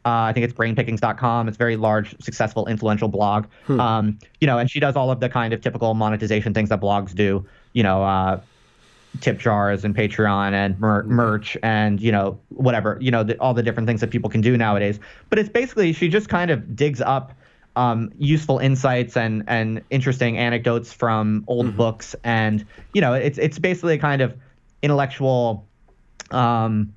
Uh, I think it's brainpickings.com. It's a very large, successful, influential blog. Hmm. Um, you know, and she does all of the kind of typical monetization things that blogs do. You know, uh, tip jars and Patreon and mer- mm-hmm. merch and you know whatever you know the, all the different things that people can do nowadays. But it's basically she just kind of digs up um, useful insights and and interesting anecdotes from old mm-hmm. books and you know it's it's basically a kind of intellectual, um,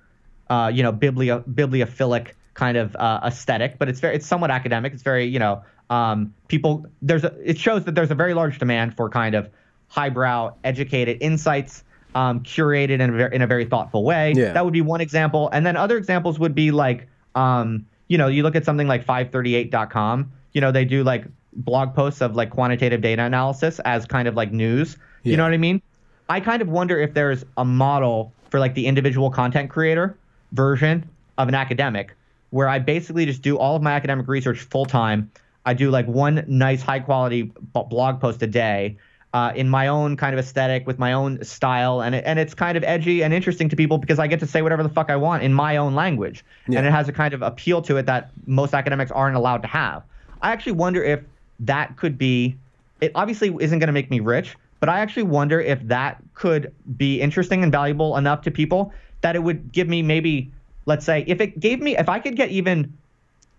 uh, you know biblio bibliophilic kind of uh, aesthetic, but it's very it's somewhat academic. It's very you know um, people there's a it shows that there's a very large demand for kind of highbrow educated insights um, curated in a, very, in a very thoughtful way. Yeah. That would be one example. And then other examples would be like, um, you know, you look at something like 538.com. You know, they do like blog posts of like quantitative data analysis as kind of like news. Yeah. You know what I mean? I kind of wonder if there's a model for like the individual content creator version of an academic where I basically just do all of my academic research full time. I do like one nice high quality blog post a day uh, in my own kind of aesthetic with my own style, and it, and it's kind of edgy and interesting to people because I get to say whatever the fuck I want in my own language, yeah. and it has a kind of appeal to it that most academics aren't allowed to have. I actually wonder if that could be. It obviously isn't going to make me rich, but I actually wonder if that could be interesting and valuable enough to people that it would give me maybe, let's say, if it gave me, if I could get even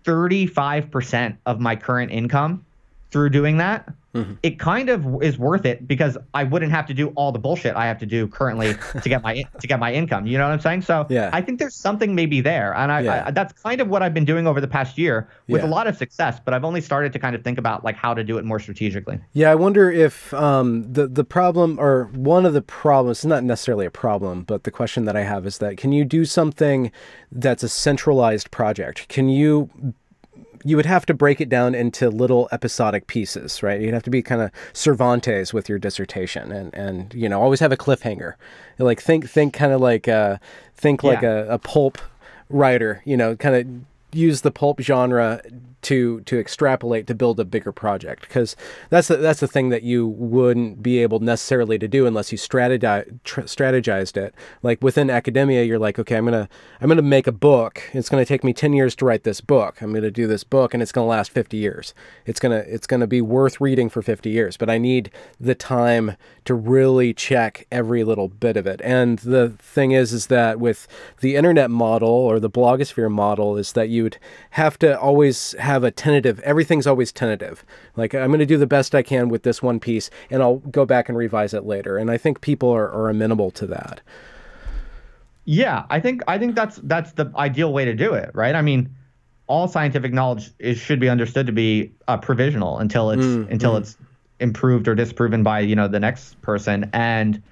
35% of my current income through doing that, mm-hmm. it kind of is worth it because I wouldn't have to do all the bullshit I have to do currently to get my to get my income. You know what I'm saying? So yeah. I think there's something maybe there, and I, yeah. I, that's kind of what I've been doing over the past year with yeah. a lot of success. But I've only started to kind of think about like how to do it more strategically. Yeah, I wonder if um, the the problem or one of the problems, not necessarily a problem, but the question that I have is that can you do something that's a centralized project? Can you you would have to break it down into little episodic pieces, right? You'd have to be kind of Cervantes with your dissertation, and and you know always have a cliffhanger. Like think think kind of like uh, think like a, a pulp writer, you know, kind of use the pulp genre to to extrapolate to build a bigger project because that's the, that's the thing that you wouldn't be able necessarily to do unless you strategize strategized it. Like within academia you're like okay I'm going to I'm to make a book. It's going to take me 10 years to write this book. I'm going to do this book and it's going to last 50 years. It's going to it's to be worth reading for 50 years but I need the time to really check every little bit of it. And the thing is is that with the internet model or the blogosphere model is that you'd have to always have have a tentative, everything's always tentative. Like, I'm going to do the best I can with this one piece, and I'll go back and revise it later. And I think people are, are amenable to that. Yeah, I think I think that's that's the ideal way to do it, right? I mean, all scientific knowledge is should be understood to be uh, provisional until it's mm, until mm. it's improved or disproven by you know the next person, and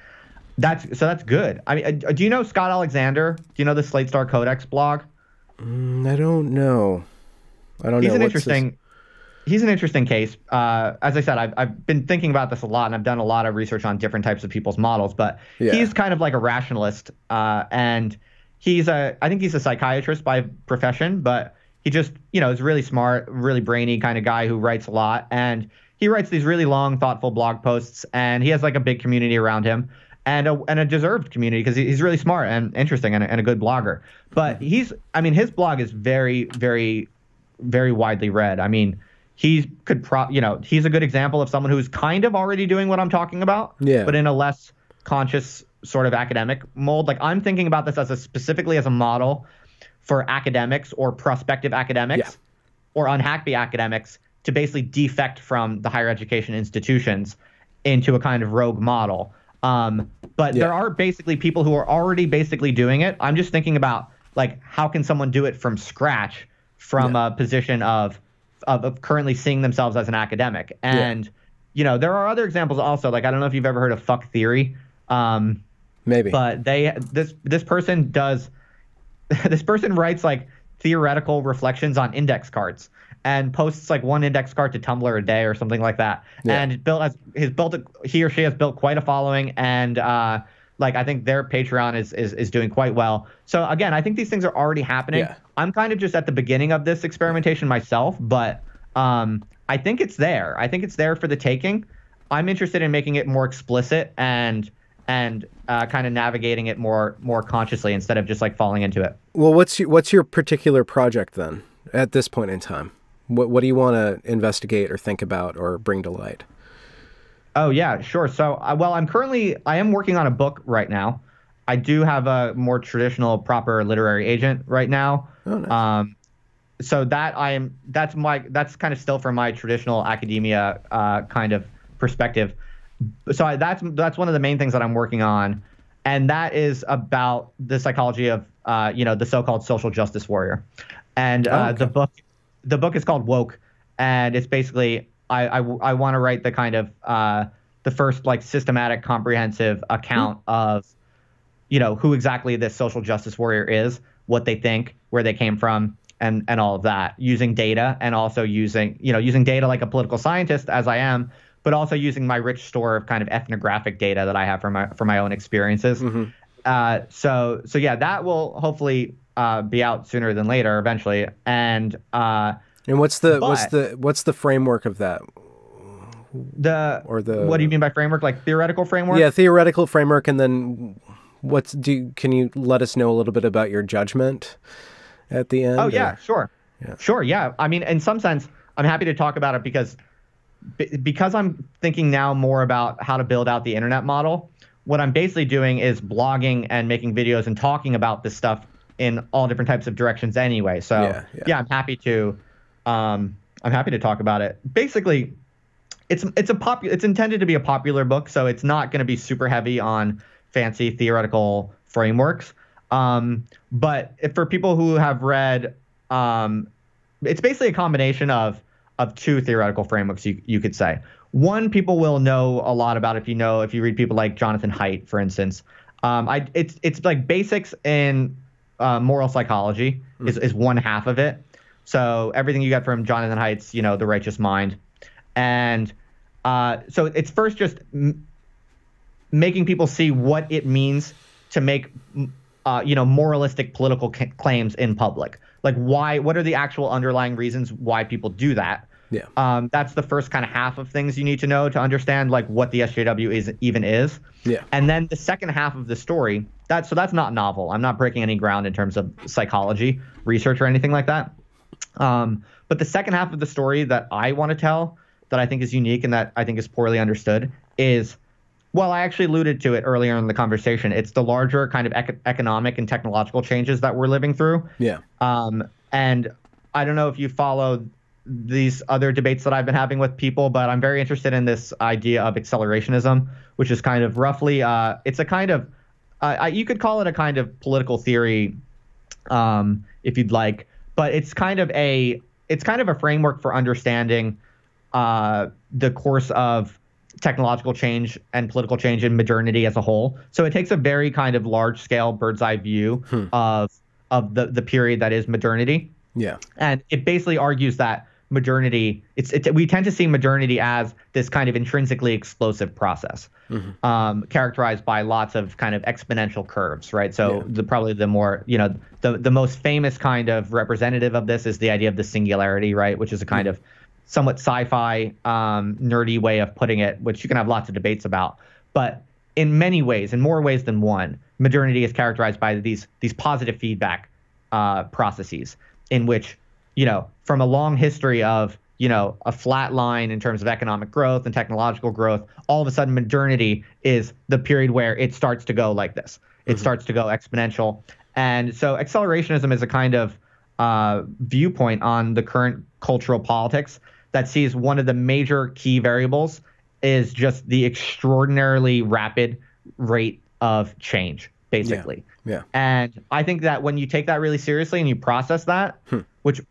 that's so that's good. I mean, uh, do you know Scott Alexander? Do you know the Slate Star Codex blog? Mm, I don't know. I don't he's know. An interesting, he's an interesting case. Uh, as I said, I've, I've been thinking about this a lot, and I've done a lot of research on different types of people's models. But yeah. he's kind of like a rationalist, uh, and he's a I think he's a psychiatrist by profession, but he just you know is really smart, really brainy kind of guy who writes a lot, and he writes these really long, thoughtful blog posts, and he has like a big community around him. And a, and a deserved community because he's really smart and interesting and a, and a good blogger. But he's, I mean, his blog is very, very very widely read. I mean, he could pro, you know, he's a good example of someone who's kind of already doing what I'm talking about, yeah. but in a less conscious sort of academic mold. Like I'm thinking about this as a specifically as a model for academics or prospective academics yeah. or unhappy academics to basically defect from the higher education institutions into a kind of rogue model. Um, but yeah. there are basically people who are already basically doing it. I'm just thinking about like how can someone do it from scratch from yeah. a position of, of, of currently seeing themselves as an academic. And yeah. you know, there are other examples also. Like I don't know if you've ever heard of fuck theory. Um, Maybe. But they this this person does this person writes like theoretical reflections on index cards and posts like one index card to Tumblr a day or something like that. Yeah. And built has he's built a, he or she has built quite a following and uh, like I think their Patreon is, is is doing quite well. So again, I think these things are already happening. Yeah. I'm kind of just at the beginning of this experimentation myself, but um, I think it's there. I think it's there for the taking. I'm interested in making it more explicit and and uh, kind of navigating it more more consciously instead of just like falling into it. Well, what's your, what's your particular project then at this point in time? What what do you want to investigate or think about or bring to light? Oh yeah, sure. So uh, well, I'm currently I am working on a book right now. I do have a more traditional, proper literary agent right now. Oh, nice. Um, so that I am that's my that's kind of still from my traditional academia uh, kind of perspective. So I, that's that's one of the main things that I'm working on, and that is about the psychology of uh, you know the so-called social justice warrior, and uh, oh, okay. the book the book is called Woke, and it's basically I I, I want to write the kind of uh, the first like systematic, comprehensive account mm-hmm. of, you know, who exactly this social justice warrior is, what they think, where they came from, and and all of that, using data and also using you know using data like a political scientist as I am, but also using my rich store of kind of ethnographic data that I have from my from my own experiences. Mm-hmm. Uh, so so yeah, that will hopefully uh, be out sooner than later eventually. And uh, and what's the what's the what's the framework of that? The or the what do you mean by framework? Like theoretical framework? Yeah, theoretical framework, and then what's do? you, Can you let us know a little bit about your judgment at the end? Oh yeah, or? sure, yeah. sure, yeah. I mean, in some sense, I'm happy to talk about it because because I'm thinking now more about how to build out the internet model. What I'm basically doing is blogging and making videos and talking about this stuff in all different types of directions anyway. So yeah, yeah. yeah I'm happy to um, I'm happy to talk about it. Basically, it's it's a pop it's intended to be a popular book, so it's not going to be super heavy on fancy theoretical frameworks. Um, but if, for people who have read, um, it's basically a combination of of two theoretical frameworks. You you could say one people will know a lot about if you know if you read people like Jonathan Haidt, for instance. Um, I it's it's like basics in uh, moral psychology mm. is is one half of it. So everything you get from Jonathan Haidt's, you know, The Righteous Mind, and uh, so it's first just m- making people see what it means to make, uh, you know, moralistic political c- claims in public. Like why? What are the actual underlying reasons why people do that? Yeah. Um, that's the first kind of half of things you need to know to understand like what the SJW is even is. Yeah. And then the second half of the story, that so that's not novel. I'm not breaking any ground in terms of psychology research or anything like that. Um, but the second half of the story that I want to tell, that I think is unique and that I think is poorly understood, is well, I actually alluded to it earlier in the conversation. It's the larger kind of ec- economic and technological changes that we're living through. Yeah. Um, and I don't know if you follow these other debates that I've been having with people, but I'm very interested in this idea of accelerationism, which is kind of roughly, uh, it's a kind of, uh, you could call it a kind of political theory, um, if you'd like, but it's kind of a it's kind of a framework for understanding uh, the course of technological change and political change in modernity as a whole. So it takes a very kind of large scale bird's eye view hmm. of of the the period that is modernity. Yeah. And it basically argues that modernity it's, it's we tend to see modernity as this kind of intrinsically explosive process mm-hmm. um, characterized by lots of kind of exponential curves right so yeah. the probably the more you know the the most famous kind of representative of this is the idea of the singularity right which is a kind mm-hmm. of somewhat sci-fi um, nerdy way of putting it which you can have lots of debates about but in many ways in more ways than one modernity is characterized by these these positive feedback uh, processes in which you know, from a long history of, you know, a flat line in terms of economic growth and technological growth, all of a sudden modernity is the period where it starts to go like this. It mm-hmm. starts to go exponential. And so accelerationism is a kind of uh, viewpoint on the current cultural politics that sees one of the major key variables is just the extraordinarily rapid rate of change, basically. Yeah. yeah. And I think that when you take that really seriously and you process that, hmm. which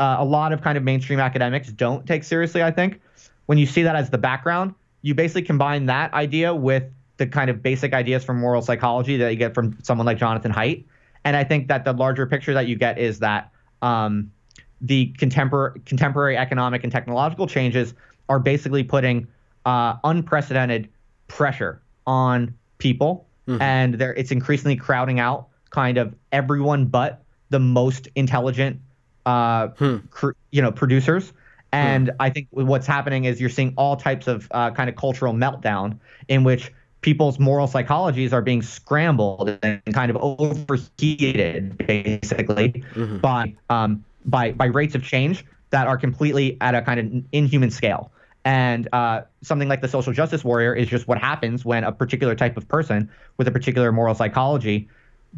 uh, a lot of kind of mainstream academics don't take seriously, I think. When you see that as the background, you basically combine that idea with the kind of basic ideas from moral psychology that you get from someone like Jonathan Haidt. And I think that the larger picture that you get is that um, the contemporary contemporary economic and technological changes are basically putting uh, unprecedented pressure on people, mm-hmm. and it's increasingly crowding out kind of everyone but the most intelligent uh, hmm. cr- you know, producers. And hmm. I think what's happening is you're seeing all types of uh, kind of cultural meltdown in which people's moral psychologies are being scrambled and kind of overheated, basically, mm-hmm. by um, by by rates of change that are completely at a kind of inhuman scale. And uh, something like the social justice warrior is just what happens when a particular type of person with a particular moral psychology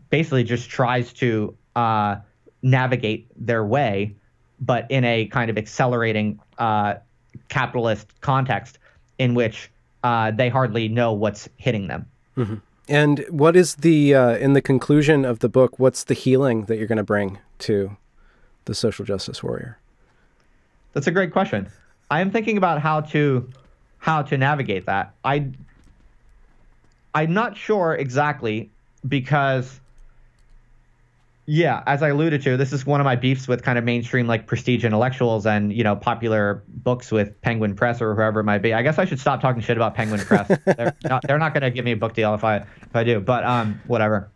basically just tries to uh, navigate their way, but in a kind of accelerating uh, capitalist context in which uh, they hardly know what's hitting them. Mm-hmm. And what is the uh, in the conclusion of the book? What's the healing that you're going to bring to the social justice warrior? That's a great question. I am thinking about how to how to navigate that. I I'm not sure exactly because yeah, as I alluded to, this is one of my beefs with kind of mainstream like prestige intellectuals and you know popular books with Penguin Press or whoever it might be. I guess I should stop talking shit about Penguin Press. they're not they're not going to give me a book deal if I if I do. But um, whatever.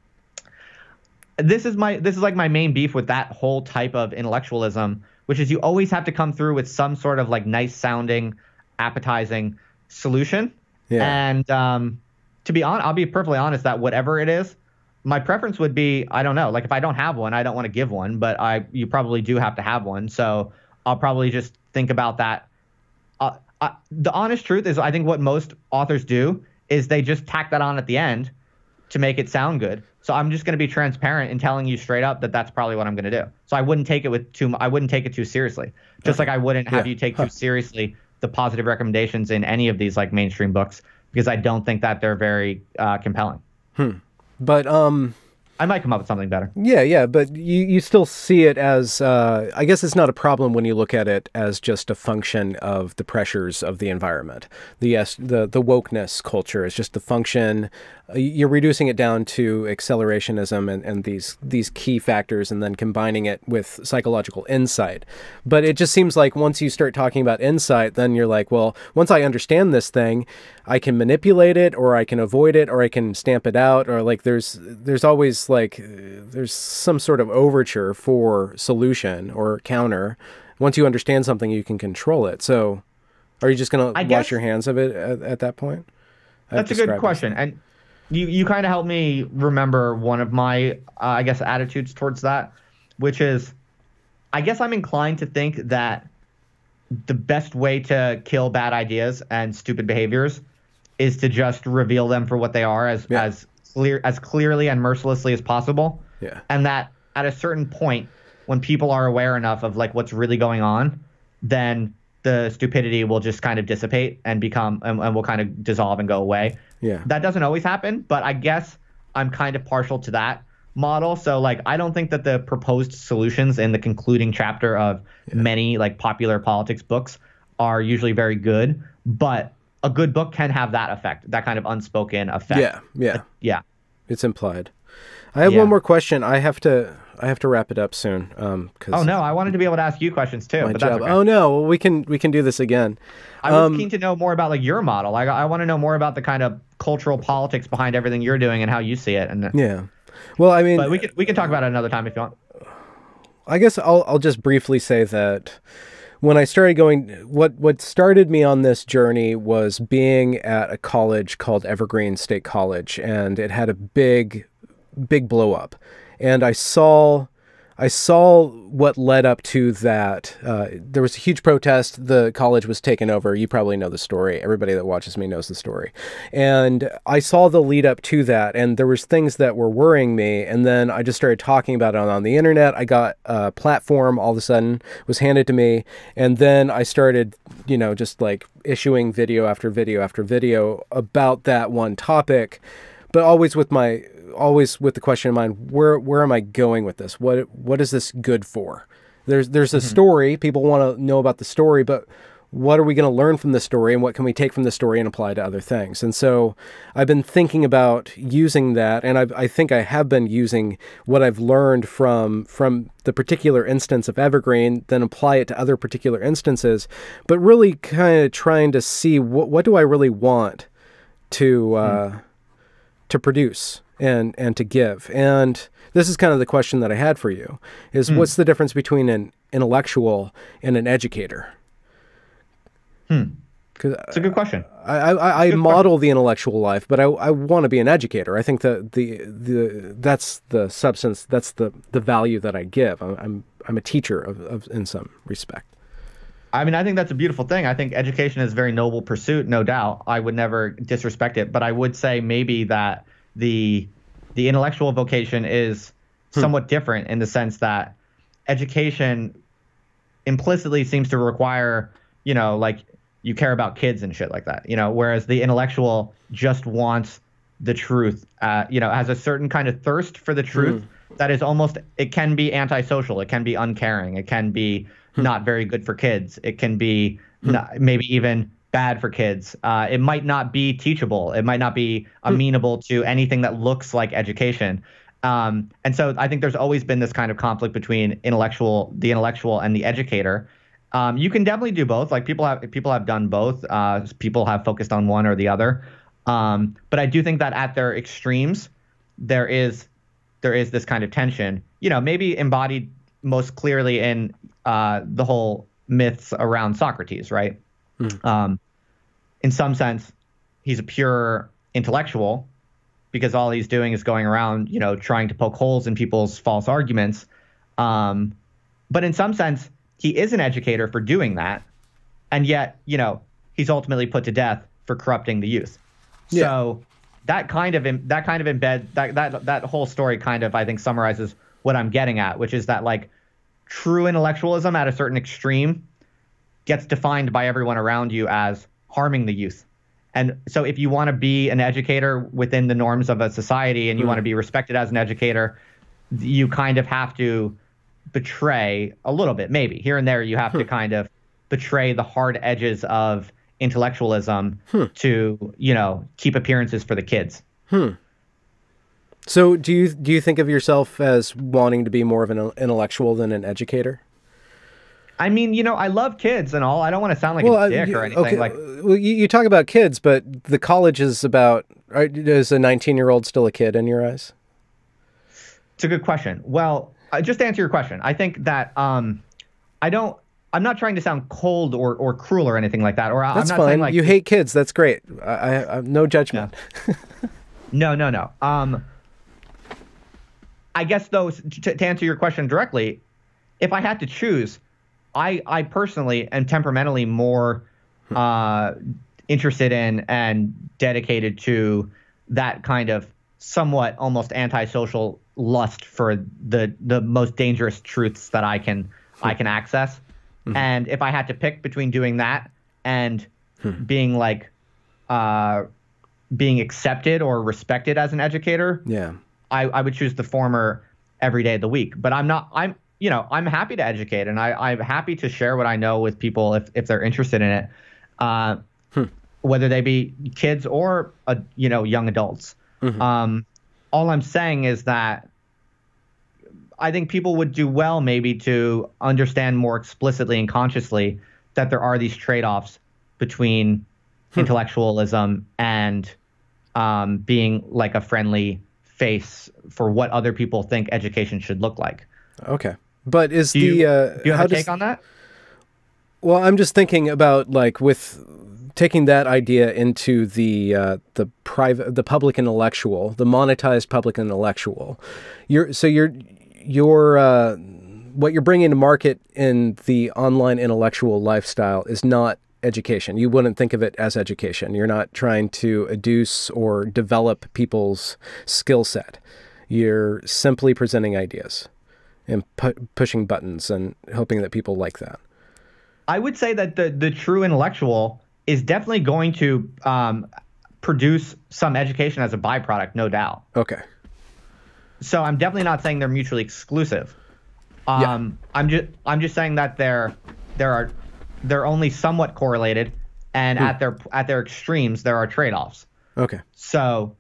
This is my this is like my main beef with that whole type of intellectualism, which is you always have to come through with some sort of like nice sounding, appetizing solution. Yeah. And um, to be honest, I'll be perfectly honest that whatever it is my preference would be I don't know. Like if I don't have one, I don't want to give one, but I you probably do have to have one. So I'll probably just think about that. Uh, uh, the honest truth is, I think what most authors do is they just tack that on at the end to make it sound good. So I'm just going to be transparent in telling you straight up that that's probably what I'm going to do. So I wouldn't take it with too. I wouldn't take it too seriously. Just like I wouldn't have yeah. you take too seriously the positive recommendations in any of these like mainstream books because I don't think that they're very uh, compelling. Hmm. But um I might come up with something better. Yeah, yeah, but you, you still see it as uh, I guess it's not a problem when you look at it as just a function of the pressures of the environment. The yes, the the wokeness culture is just the function you're reducing it down to accelerationism and, and these these key factors and then combining it with psychological insight. But it just seems like once you start talking about insight, then you're like, well, once I understand this thing, I can manipulate it or I can avoid it or I can stamp it out or like there's there's always like there's some sort of overture for solution or counter. Once you understand something, you can control it. So are you just going to wash your hands of it at, at that point? I've That's a good question. And you you kind of helped me remember one of my uh, I guess attitudes towards that, which is I guess I'm inclined to think that the best way to kill bad ideas and stupid behaviors is to just reveal them for what they are as yeah. as clear as clearly and mercilessly as possible. Yeah. And that at a certain point when people are aware enough of like what's really going on, then the stupidity will just kind of dissipate and become and, and will kind of dissolve and go away. Yeah. That doesn't always happen, but I guess I'm kind of partial to that model. So like I don't think that the proposed solutions in the concluding chapter of yeah. many like popular politics books are usually very good, but a good book can have that effect, that kind of unspoken effect. Yeah, yeah. yeah. It's implied. I have yeah. one more question. I have to I have to wrap it up soon. Um, cause oh no, I wanted to be able to ask you questions too. but job. Okay. Oh no, well, we can we can do this again. I was um, keen to know more about like your model. Like I want to know more about the kind of cultural politics behind everything you're doing and how you see it. And yeah, well, I mean, but we can we can talk about it another time if you want. I guess I'll I'll just briefly say that when I started going, what what started me on this journey was being at a college called Evergreen State College, and it had a big, big blow up, and I saw I saw what led up to that. Uh, there was a huge protest. The college was taken over. You probably know the story. Everybody that watches me knows the story. And I saw the lead up to that, and there was things that were worrying me. And then I just started talking about it on, on the internet. I got a platform all of a sudden was handed to me, and then I started, you know, just like issuing video after video after video about that one topic, but always with my always with the question in mind where where am I going with this? What what is this good for? There's there's a mm-hmm. story. People want to know about the story, but what are we going to learn from the story and what can we take from the story and apply to other things? And so I've been thinking about using that, and I, I think I have been using what I've learned from from the particular instance of Evergreen, then apply it to other particular instances, but really kind of trying to see what what do I really want to uh, mm. to produce and and to give. And this is kind of the question that I had for you: is mm. what's the difference between an intellectual and an educator? Hmm. It's a good question. I, I, I model question. the intellectual life, but I, I want to be an educator. I think that the the that's the substance, that's the the value that I give. I'm I'm, I'm a teacher of, of in some respect. I mean, I think that's a beautiful thing. I think education is a very noble pursuit, no doubt. I would never disrespect it, but I would say maybe that the the intellectual vocation is hmm. somewhat different in the sense that education implicitly seems to require, you know, like you care about kids and shit like that, you know, whereas the intellectual just wants the truth, uh, you know, has a certain kind of thirst for the truth hmm. that is almost, it can be antisocial, it can be uncaring, it can be hmm. not very good for kids, it can be not, maybe even bad for kids. Uh, it might not be teachable. It might not be amenable to anything that looks like education. Um, and so I think there's always been this kind of conflict between intellectual, the intellectual, and the educator. Um, you can definitely do both. Like people have people have done both. Uh, people have focused on one or the other. Um, but I do think that at their extremes, there is there is this kind of tension. You know, maybe embodied most clearly in uh, the whole myths around Socrates, right? Mm. Um, in some sense, he's a pure intellectual because all he's doing is going around, you know, trying to poke holes in people's false arguments. Um, but in some sense, he is an educator for doing that, and yet, you know, he's ultimately put to death for corrupting the youth. Yeah. So that kind of that kind of embed that that that whole story kind of I think summarizes what I'm getting at, which is that like true intellectualism at a certain extreme gets defined by everyone around you as harming the youth. And so if you want to be an educator within the norms of a society and you mm. want to be respected as an educator, you kind of have to betray a little bit, maybe here and there, you have to hmm. kind of betray the hard edges of intellectualism hmm. to, you know, keep appearances for the kids. Hmm. So do you do you think of yourself as wanting to be more of an intellectual than an educator? I mean, you know, I love kids and all. I don't want to sound like well, a dick or anything. Okay. Like, well, you, you, talk about kids, but the college is about. Is a 19 year old still a kid in your eyes? It's a good question. Well, uh, just to answer your question, I think that um, I don't. I'm not trying to sound cold or, or cruel or anything like that. Or that's I'm not fine. Like, you hate kids. That's great. I, I, I no judgment. No, no, no. no. Um, I guess though, to, to answer your question directly, if I had to choose, I I personally am temperamentally more uh, interested in and dedicated to that kind of somewhat almost antisocial lust for the the most dangerous truths that I can I can access. Mm-hmm. And if I had to pick between doing that and hmm. being like uh, being accepted or respected as an educator, yeah, I, I would choose the former every day of the week. But I'm not I'm you know, I'm happy to educate and I, I'm happy to share what I know with people if, if they're interested in it, uh, hmm. whether they be kids or, uh, you know, young adults. Mm-hmm. Um, all I'm saying is that I think people would do well maybe to understand more explicitly and consciously that there are these trade offs between hmm. intellectualism and um, being like a friendly face for what other people think education should look like. Okay. But is do you, the uh, do you have a take on that? Well, I'm just thinking about like with taking that idea into the uh, the private, the public intellectual, the monetized public intellectual. You're so you're you're uh, what you're bringing to market in the online intellectual lifestyle is not education. You wouldn't think of it as education. You're not trying to educe or develop people's skill set. You're simply presenting ideas and pu- pushing buttons and hoping that people like that. I would say that the the true intellectual is definitely going to um, produce some education as a byproduct, no doubt. Okay. So I'm definitely not saying they're mutually exclusive. Um, yeah. I'm just I'm just saying that they're there are they're only somewhat correlated, and hmm. at their at their extremes there are trade offs. Okay. So,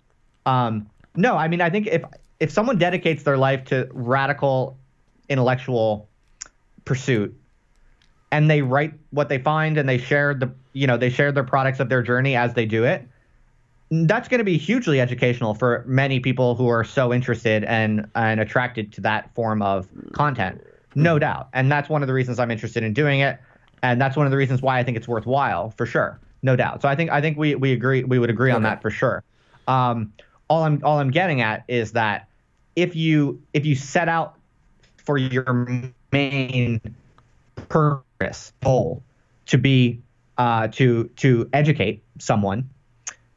um, no, I mean I think if if someone dedicates their life to radical intellectual pursuit. And they write what they find and they share the you know they share their products of their journey as they do it. That's going to be hugely educational for many people who are so interested and and attracted to that form of content no doubt. And that's one of the reasons i'm interested in doing it. And that's one of the reasons why i think it's worthwhile for sure no doubt. So i think i think we we agree we would agree okay. on that for sure. Um, all i'm all i'm getting at is that if you if you set out for your main purpose goal to be uh, to to educate someone,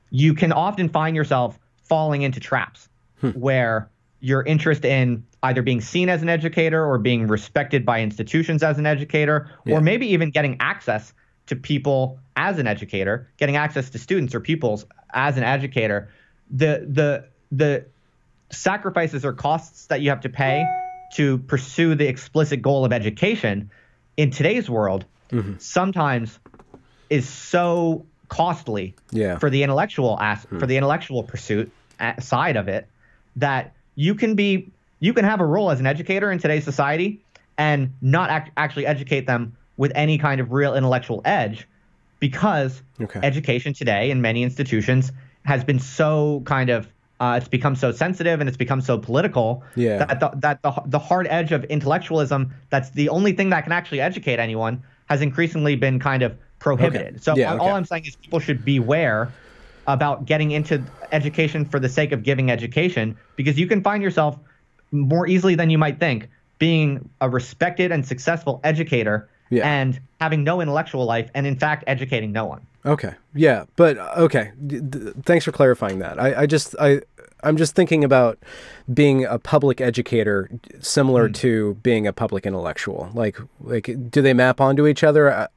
you can often find yourself falling into traps hmm. where your interest in either being seen as an educator or being respected by institutions as an educator, yeah. or maybe even getting access to people as an educator, getting access to students or pupils as an educator, the the the sacrifices or costs that you have to pay to pursue the explicit goal of education in today's world mm-hmm. sometimes is so costly yeah. for the intellectual as- hmm. for the intellectual pursuit side of it that you can be you can have a role as an educator in today's society and not act- actually educate them with any kind of real intellectual edge because okay. education today in many institutions has been so kind of uh, it's become so sensitive and it's become so political yeah. that, the, that the, the hard edge of intellectualism that's the only thing that can actually educate anyone has increasingly been kind of prohibited. Okay. So yeah, okay. all I'm saying is people should beware about getting into education for the sake of giving education because you can find yourself more easily than you might think being a respected and successful educator yeah. and having no intellectual life and in fact educating no one. Okay. Yeah, but okay. thanks for clarifying that. I, I just I I'm just thinking about being a public educator similar mm. to being a public intellectual. Like like do they map onto each other? I,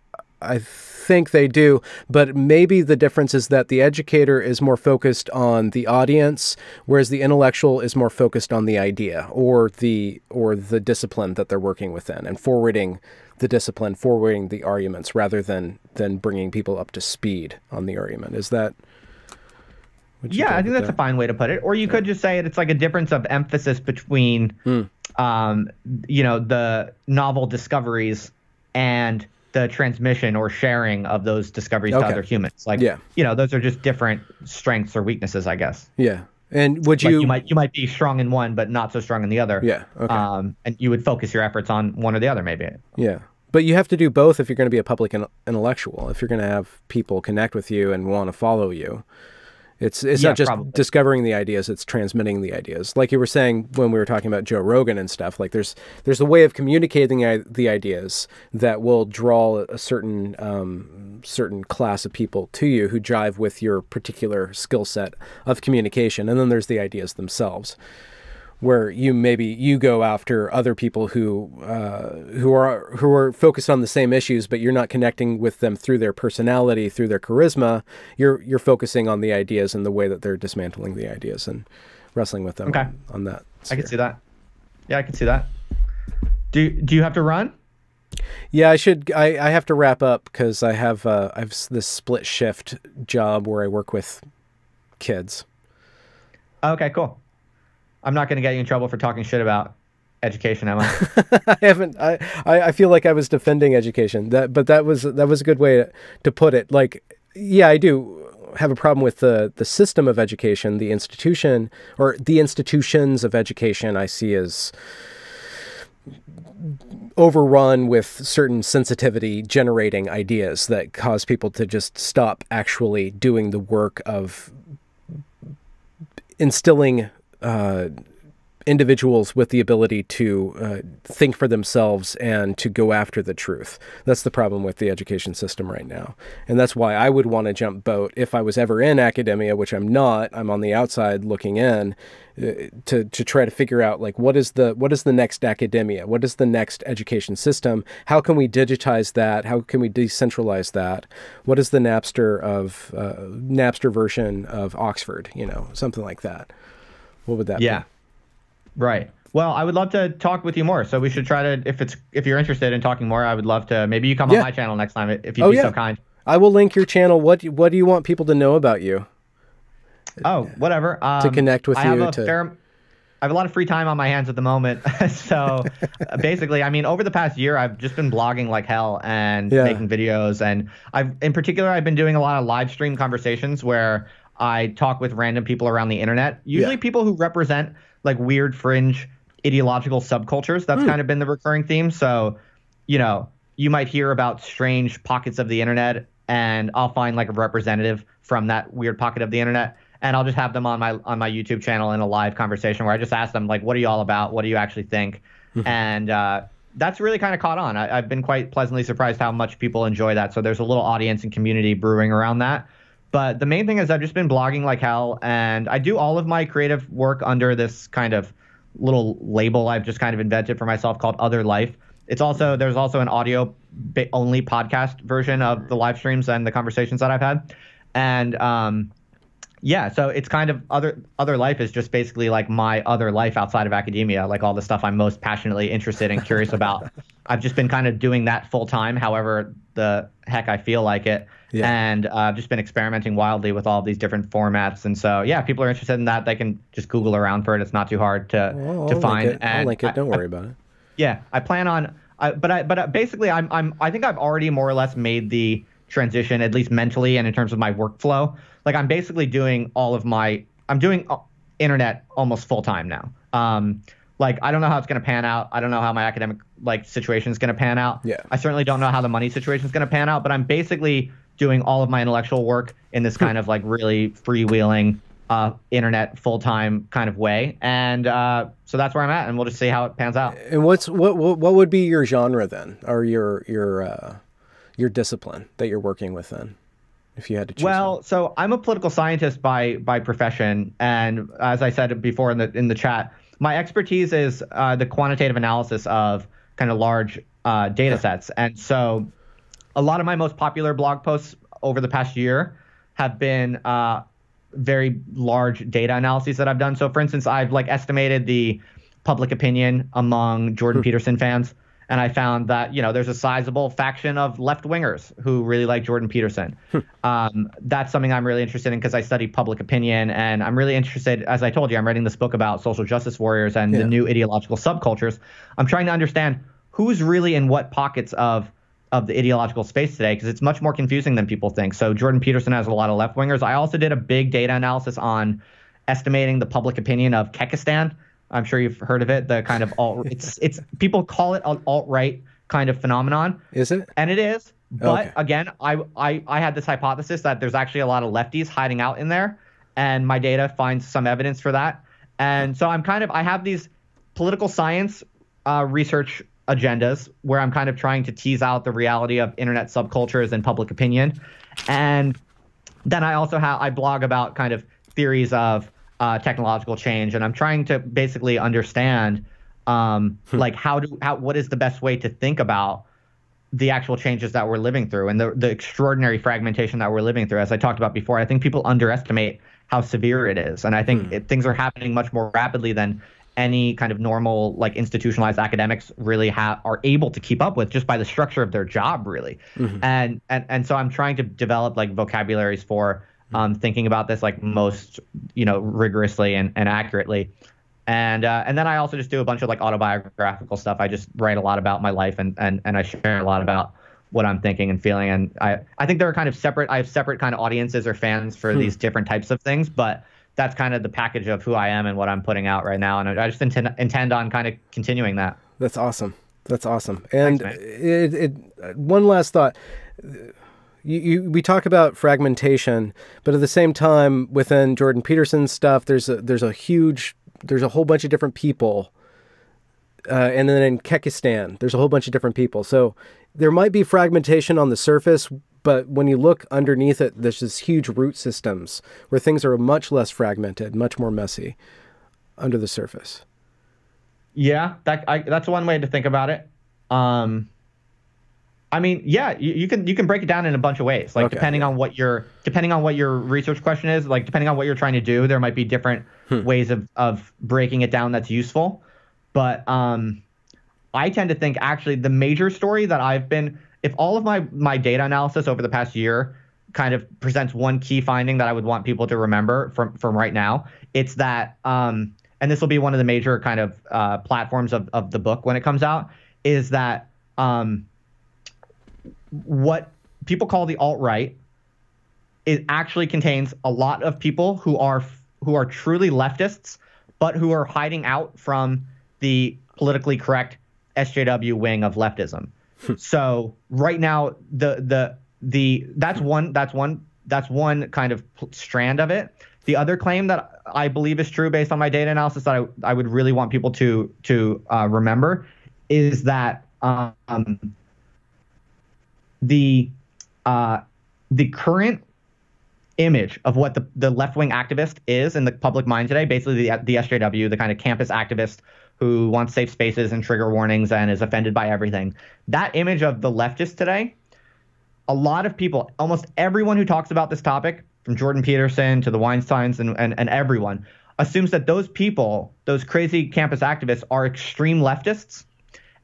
I think they do, but maybe the difference is that the educator is more focused on the audience, whereas the intellectual is more focused on the idea or the or the discipline that they're working within and forwarding the discipline, forwarding the arguments rather than than bringing people up to speed on the argument. Is that? Yeah, I think that's that? a fine way to put it. Or you yeah. could just say it, it's like a difference of emphasis between, mm. um, you know, the novel discoveries and the transmission or sharing of those discoveries okay. to other humans. Like, yeah. you know, those are just different strengths or weaknesses, I guess. Yeah. And would you like you might you might be strong in one but not so strong in the other. Yeah. Okay. Um, and you would focus your efforts on one or the other, maybe. Yeah. But you have to do both if you're going to be a public intellectual. If you're going to have people connect with you and want to follow you, it's it's yeah, not just probably. discovering the ideas; it's transmitting the ideas. Like you were saying when we were talking about Joe Rogan and stuff. Like there's there's a way of communicating the ideas that will draw a certain um, certain class of people to you who jive with your particular skill set of communication, and then there's the ideas themselves where you maybe you go after other people who uh, who are who are focused on the same issues, but you're not connecting with them through their personality, through their charisma. You're you're focusing on the ideas and the way that they're dismantling the ideas and wrestling with them. Okay. on, on that. Sphere. I can see that. Yeah, I can see that. Do do you have to run? Yeah, I should. I, I have to wrap up because I have uh, I have this split shift job where I work with kids. Okay, cool. I'm not going to get you in trouble for talking shit about education, am I? I haven't. I, I feel like I was defending education. That, but that was that was a good way to, put it. Like, yeah, I do have a problem with the the system of education, the institution or the institutions of education. I see as overrun with certain sensitivity generating ideas that cause people to just stop actually doing the work of instilling uh, individuals with the ability to uh, think for themselves and to go after the truth. That's the problem with the education system right now. And that's why I would want to jump boat if I was ever in academia, which I'm not. I'm on the outside looking in uh, to to try to figure out like what is the what is the next academia? What is the next education system? How can we digitize that? How can we decentralize that? What is the Napster of uh, Napster version of Oxford, you know, something like that. What would that yeah. be? Right. Well, I would love to talk with you more. So we should try to, if it's if you're interested in talking more, I would love to. Maybe you come yeah. on my channel next time if you'd oh, be yeah. so kind. I will link your channel. What What do you want people to know about you? Oh, whatever. Um, to connect with I you. Have to... fair, I have a lot of free time on my hands at the moment. so basically, I mean, over the past year, I've just been blogging like hell and yeah. making videos. And I've, in particular, I've been doing a lot of live stream conversations where I talk with random people around the internet, usually yeah. people who represent like weird fringe ideological subcultures. That's mm. kind of been the recurring theme. So, you know, you might hear about strange pockets of the internet, and I'll find like a representative from that weird pocket of the internet, and I'll just have them on my on my YouTube channel in a live conversation where I just ask them like, "What are you all about? What do you actually think?" Mm-hmm. And uh, that's really kind of caught on. I, I've been quite pleasantly surprised how much people enjoy that. So there's a little audience and community brewing around that. But the main thing is I've just been blogging like hell, and I do all of my creative work under this kind of little label I've just kind of invented for myself called Other Life. It's also there's also an audio only podcast version of the live streams and the conversations that I've had, and um, yeah, so it's kind of other other life is just basically like my other life outside of academia, like all the stuff I'm most passionately interested and curious about. I've just been kind of doing that full time, however the heck I feel like it. Yeah. And uh, I've just been experimenting wildly with all these different formats. And so, yeah, people are interested in that. They can just Google around for it. It's not too hard to, well, to I'll find. Link I'll link it. Don't I, worry about it. Yeah, I plan on. I, but I, but basically, I'm I'm I think I've already more or less made the transition, at least mentally and in terms of my workflow. Like I'm basically doing all of my. I'm doing uh, internet almost full time now. Um, like I don't know how it's going to pan out. I don't know how my academic like situation is going to pan out. Yeah. I certainly don't know how the money situation is going to pan out. But I'm basically doing all of my intellectual work in this kind of like really freewheeling uh, internet full time kind of way, and uh, so that's where I'm at, and we'll just see how it pans out. And what's what what, what would be your genre then, or your your uh, your discipline that you're working with then? if you had to choose well one. so i'm a political scientist by by profession and as i said before in the in the chat my expertise is uh, the quantitative analysis of kind of large uh, data sets and so a lot of my most popular blog posts over the past year have been uh, very large data analyses that I've done. So, for instance, I've like estimated the public opinion among Jordan hmm. Peterson fans, and I found that you know there's a sizable faction of left wingers who really like Jordan Peterson. Hmm. um, that's something I'm really interested in because I study public opinion, and I'm really interested. As I told you, I'm writing this book about social justice warriors and yeah. the new ideological subcultures. I'm trying to understand who's really in what pockets of of the ideological space today because it's much more confusing than people think. So Jordan Peterson has a lot of left wingers. I also did a big data analysis on estimating the public opinion of Kekistan. I'm sure you've heard of it. The kind of alt it's it's people call it an alt right kind of phenomenon. Is it? And it is. But okay. again, I, I I had this hypothesis that there's actually a lot of lefties hiding out in there, and my data finds some evidence for that. And so I'm kind of I have these political science uh, research agendas where I'm kind of trying to tease out the reality of internet subcultures and public opinion. And then I also have I blog about kind of theories of uh, technological change, and I'm trying to basically understand um, hmm. like how do how what is the best way to think about the actual changes that we're living through and the the extraordinary fragmentation that we're living through. As I talked about before, I think people underestimate how severe it is, and I think hmm. it, things are happening much more rapidly than any kind of normal like institutionalized academics really have are able to keep up with just by the structure of their job really. Mm-hmm. and and and so i'm trying to develop like vocabularies for um, thinking about this like most you know rigorously and, and accurately. And uh, and then i also just do a bunch of like autobiographical stuff. I just write a lot about my life and and, and i share a lot about what i'm thinking and feeling. And i i think there are kind of separate i have separate kind of audiences or fans for hmm. these different types of things but that's kind of the package of who I am and what I'm putting out right now. And I just intend, intend on kind of continuing that. That's awesome. That's awesome. And Thanks, it, it, one last thought. You, you, we talk about fragmentation, but at the same time, within Jordan Peterson's stuff, there's a, there's a huge, there's a whole bunch of different people. Uh, and then in Kekistan, there's a whole bunch of different people. So there might be fragmentation on the surface but when you look underneath it, there's this huge root systems where things are much less fragmented, much more messy under the surface. Yeah, that I, that's one way to think about it. Um, I mean, yeah, you, you, can you can break it down in a bunch of ways. Like okay, depending on what your depending on what your research question is, like depending on what you're trying to do, there might be different hmm. ways of of breaking it down that's useful. But um, I tend to think actually the major story that I've been if all of my my data analysis over the past year kind of presents one key finding that I would want people to remember from from right now, it's that um, and this will be one of the major kind of uh, platforms of, of the book when it comes out, is that um, what people call the alt right it actually contains a lot of people who are who are truly leftists, but who are hiding out from the politically correct SJW wing of leftism. So right now, the the the that's one that's one that's one kind of strand of it. The other claim that I believe is true based on my data analysis that I, I would really want people to to uh, remember is that um, the uh, the current image of what the, the left wing activist is in the public mind today, basically the, the SJW, the kind of campus activist who wants safe spaces and trigger warnings and is offended by everything. That image of the leftist today, a lot of people, almost everyone who talks about this topic, from Jordan Peterson to the Weinsteins and, and, and everyone, assumes that those people, those crazy campus activists, are extreme leftists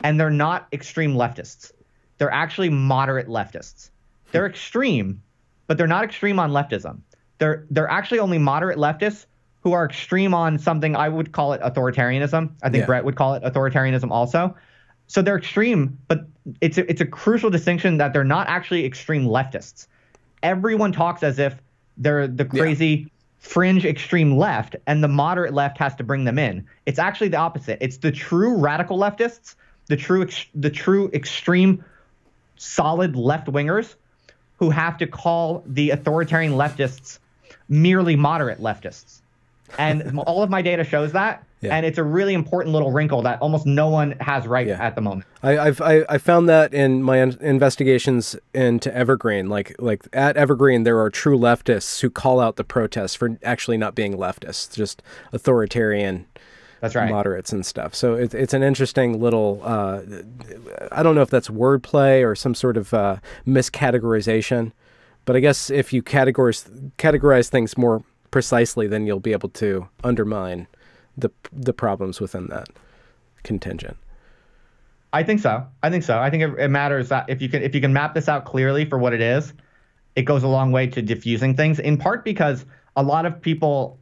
and they're not extreme leftists. They're actually moderate leftists. They're extreme, but they're not extreme on leftism. They're they're actually only moderate leftists who are extreme on something I would call it authoritarianism. I think yeah. Brett would call it authoritarianism also. So they're extreme, but it's a, it's a crucial distinction that they're not actually extreme leftists. Everyone talks as if they're the crazy yeah. fringe extreme left, and the moderate left has to bring them in. It's actually the opposite. It's the true radical leftists, the true ex- the true extreme solid left wingers who have to call the authoritarian leftists merely moderate leftists. And all of my data shows that. Yeah. And it's a really important little wrinkle that almost no one has right yeah. at the moment. I, have I, I found that in my investigations into Evergreen. Like like at Evergreen, there are true leftists who call out the protests for actually not being leftists, just authoritarian. That's right. Moderates and stuff. So it, it's an interesting little. Uh, I don't know if that's wordplay or some sort of uh, miscategorization, but I guess if you categorize categorize things more precisely, then you'll be able to undermine the the problems within that contingent. I think so. I think so. I think it, it, matters that if you can if you can map this out clearly for what it is, it goes a long way to diffusing things. In part because a lot of people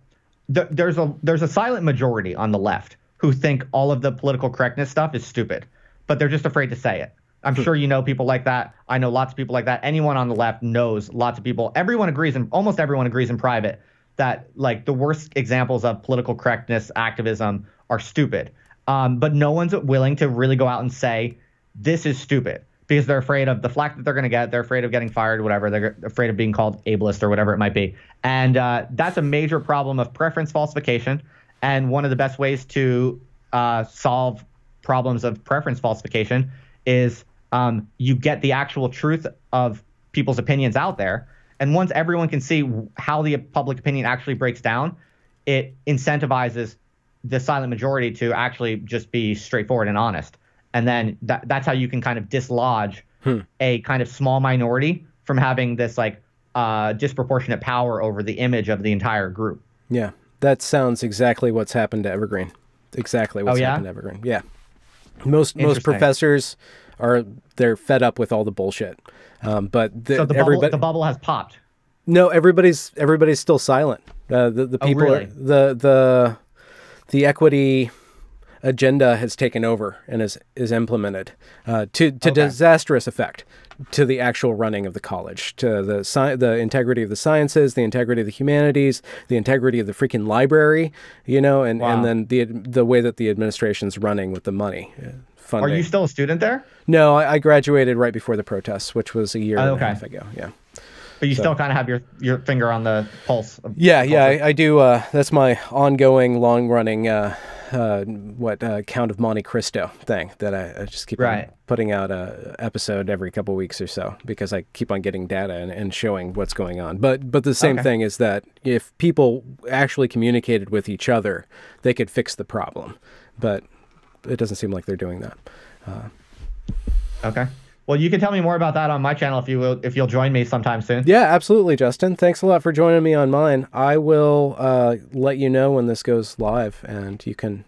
th- there's a there's a silent majority on the left who think all of the political correctness stuff is stupid, but they're just afraid to say it. I'm hmm. sure you know people like that. I know lots of people like that. Anyone on the left knows lots of people. Everyone agrees, and almost everyone agrees in private that like the worst examples of political correctness activism are stupid. Um, but no one's willing to really go out and say this is stupid because they're afraid of the flack that they're going to get. They're afraid of getting fired, whatever. They're afraid of being called ableist or whatever it might be. And uh, that's a major problem of preference falsification. And one of the best ways to uh, solve problems of preference falsification is um, you get the actual truth of people's opinions out there and once everyone can see how the public opinion actually breaks down, it incentivizes the silent majority to actually just be straightforward and honest. And then that, that's how you can kind of dislodge hmm. a kind of small minority from having this like uh, disproportionate power over the image of the entire group. Yeah, that sounds exactly what's happened to Evergreen. Exactly what's oh, yeah? happened to Evergreen. Yeah, most most professors are they're fed up with all the bullshit. Um, but the, so the bubble, the bubble has popped. No, everybody's everybody's still silent. Uh, the the oh, people oh, really? are, the the the equity agenda has taken over and is is implemented uh, to to okay. disastrous effect to the actual running of the college, to the sci- the integrity of the sciences, the integrity of the humanities, the integrity of the freaking library, you know, and, wow. and then the the way that the administration's running with the money. Funding. Are you still a student there? No, I, I graduated right before the protests, which was a year oh, okay. and a half ago. Yeah. But you so. still kind of have your, your finger on the pulse. yeah, yeah, I, I, do. Uh, that's my ongoing, long running, uh, uh, what uh, Count of Monte Cristo thing that I, I just keep right. putting out a episode every couple weeks or so because I keep on getting data and, and showing what's going on. But but the same okay. thing is that if people actually communicated with each other, they could fix the problem. But it doesn't seem like they're doing that. Uh, okay. Well, you can tell me more about that on my channel if you will, if you'll join me sometime soon. Yeah, absolutely, Justin. Thanks a lot for joining me on mine. I will uh, let you know when this goes live, and you can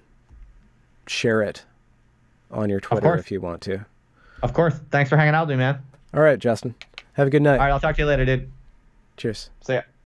share it on your Twitter if you want to. Of course. Thanks for hanging out with me, man. All right, Justin. Have a good night. All right, I'll talk to you later, dude. Cheers. See ya.